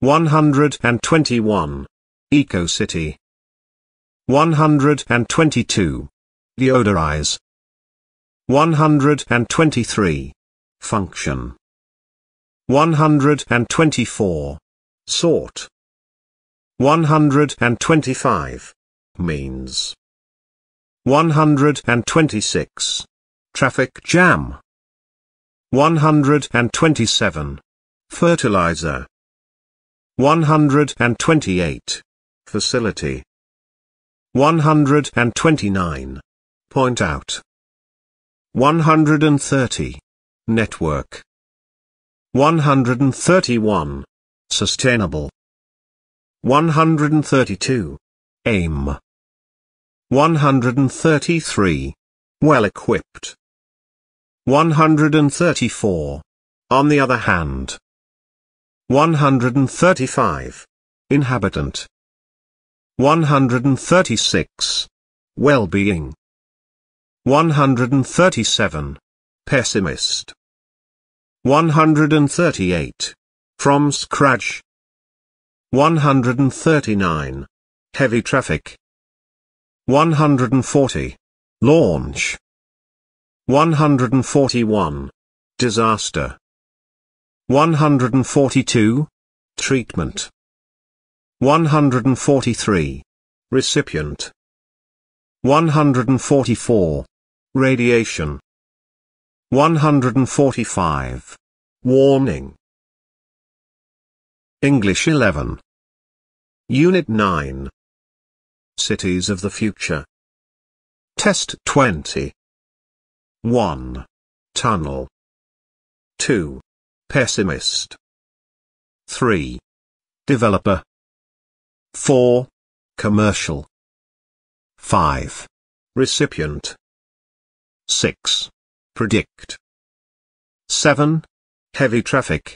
Speaker 1: 121. Eco City. 122. Deodorize. 123. Function. 124. Sort. 125. Means. 126. Traffic jam. 127. Fertilizer. 128. Facility. 129. Point out. 130. Network. 131. Sustainable. 132. Aim. 133. Well equipped. 134. On the other hand. 135. Inhabitant. 136. Well-being. 137. Pessimist. 138. From scratch. 139. Heavy traffic. 140. Launch. 141. Disaster. 142. Treatment. 143. Recipient. 144. Radiation. 145. Warning. English 11. Unit 9. Cities of the Future. Test 20. 1. Tunnel. 2. Pessimist. 3. Developer. 4. Commercial. 5. Recipient. 6. Predict. 7. Heavy traffic.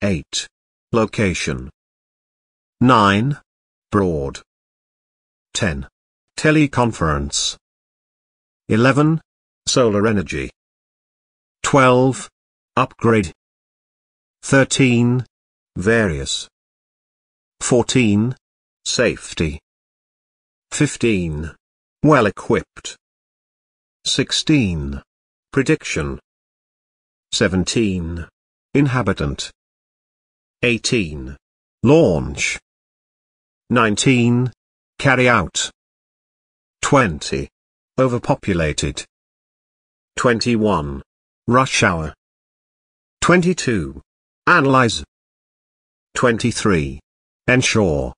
Speaker 1: 8. Location. 9. Broad. 10. Teleconference. 11. Solar energy. 12. Upgrade. 13. Various. 14. Safety. 15. Well equipped. 16. Prediction. 17. Inhabitant. 18. Launch. 19. Carry out. 20. Overpopulated. 21. Rush hour. 22. Analyze. 23. Ensure.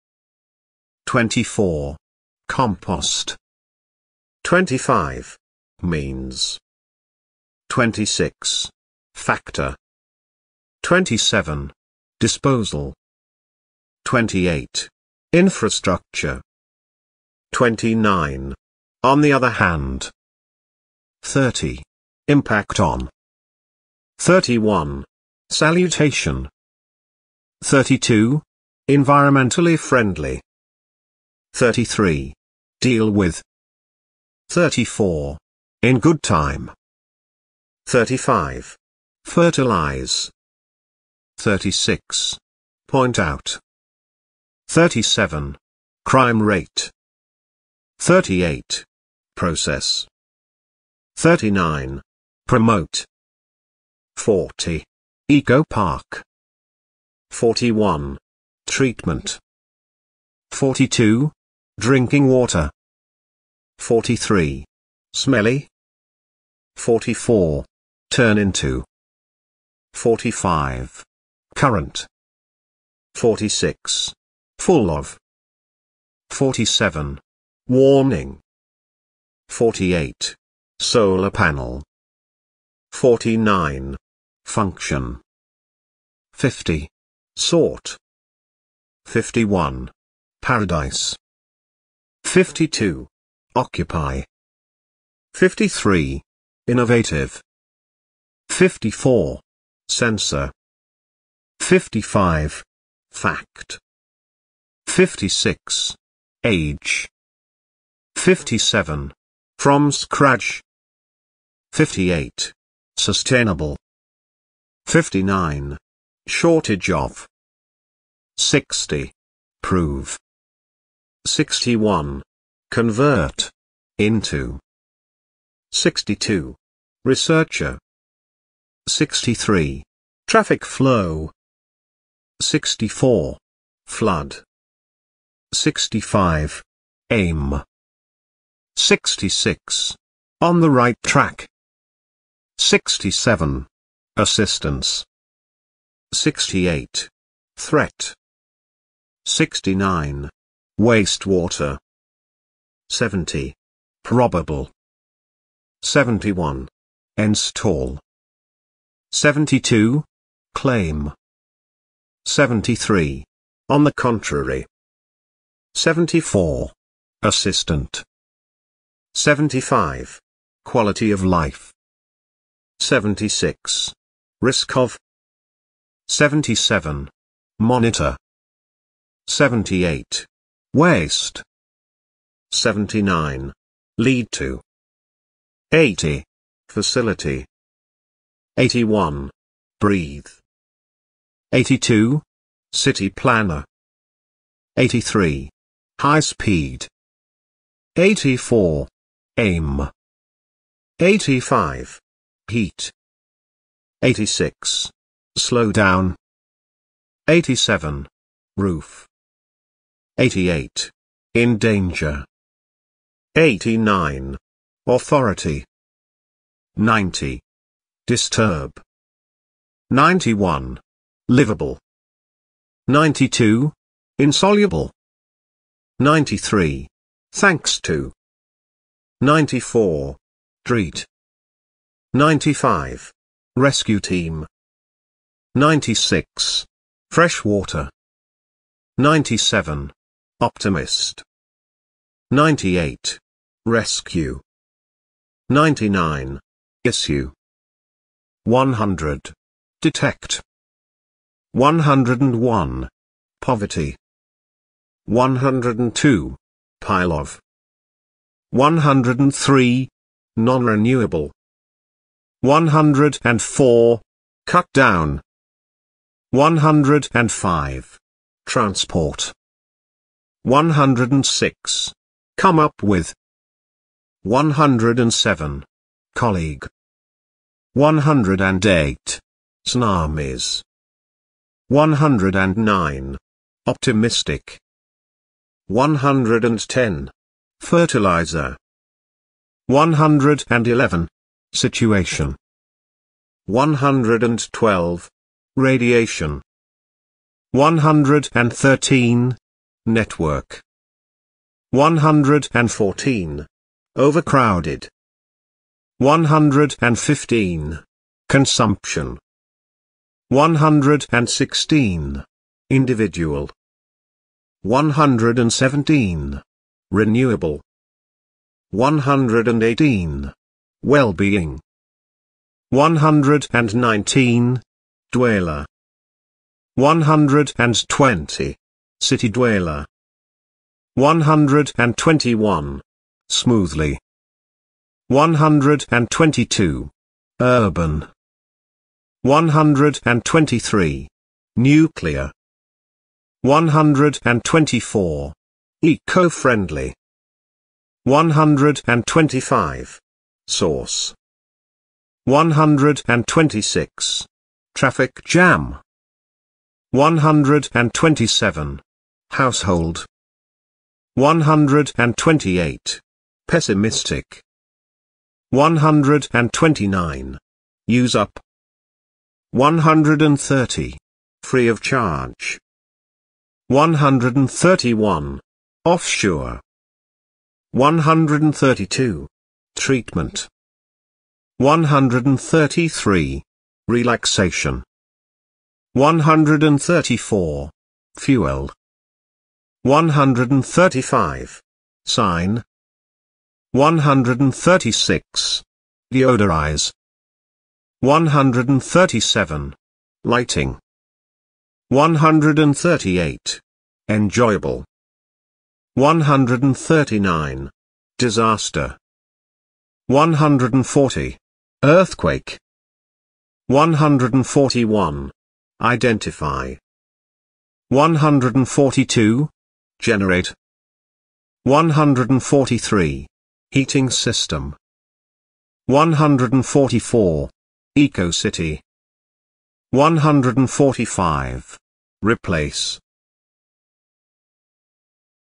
Speaker 1: 24. Compost. 25. Means. 26. Factor. 27. Disposal. 28. Infrastructure. 29. On the other hand. 30. Impact on. 31. Salutation. 32. Environmentally friendly. 33. Deal with. 34. In good time. 35. Fertilize. 36. Point out. 37. Crime rate. 38. Process. 39. Promote. 40. Eco Park. 41. Treatment. 42. Drinking water. 43. Smelly. 44. Turn into. 45. Current. 46. Full of. 47. Warning. 48. Solar panel. 49. Function. 50. Sort. 51. Paradise. 52. Occupy. 53. Innovative. 54. Sensor. 55. Fact. 56. Age. 57. From scratch. 58. Sustainable. 59. Shortage of. 60. Prove. 61. Convert. Into. 62. Researcher. 63. Traffic flow. 64. Flood. 65. Aim. 66. On the right track. 67. Assistance. 68. Threat. 69. Wastewater. 70. Probable. 71. Install. 72. Claim. 73. On the contrary. 74. Assistant. 75. Quality of life. 76. Risk of. 77. Monitor. 78. Waste. 79. Lead to. 80. Facility. 81. Breathe. 82. City planner. 83. High speed. 84. Aim. 85. Heat. 86. Slow down. 87. Roof. 88. In danger. 89. Authority. 90. Disturb. 91. Livable. 92. Insoluble. 93. Thanks to. 94. Treat. 95. Rescue team. 96. Freshwater. 97. Optimist. 98. Rescue. 99. Issue. 100. Detect. 101. Poverty. 102. Pile of. 103. Non-renewable. 104. Cut down. 105. Transport. 106. Come up with. 107. Colleague. 108. Tsunamis. 109. Optimistic. 110. Fertilizer. 111. Situation. 112. Radiation. 113. Network. 114. Overcrowded. 115. Consumption. 116. Individual. 117. Renewable. 118. Well-being. 119. Dweller. 120. City dweller. 121. Smoothly. 122. Urban. 123. Nuclear. 124. Eco-friendly. 125. Source. 126. Traffic jam. 127. Household. 128. Pessimistic. 129. Use up. 130. Free of charge. 131. Offshore. 132. Treatment. 133. Relaxation. 134. Fuel. 135. Sign. 136. Deodorize. 137. Lighting. 138. Enjoyable. 139. Disaster. 140. Earthquake. 141. Identify. 142. Generate. 143. Heating system. 144. EcoCity. 145. Replace.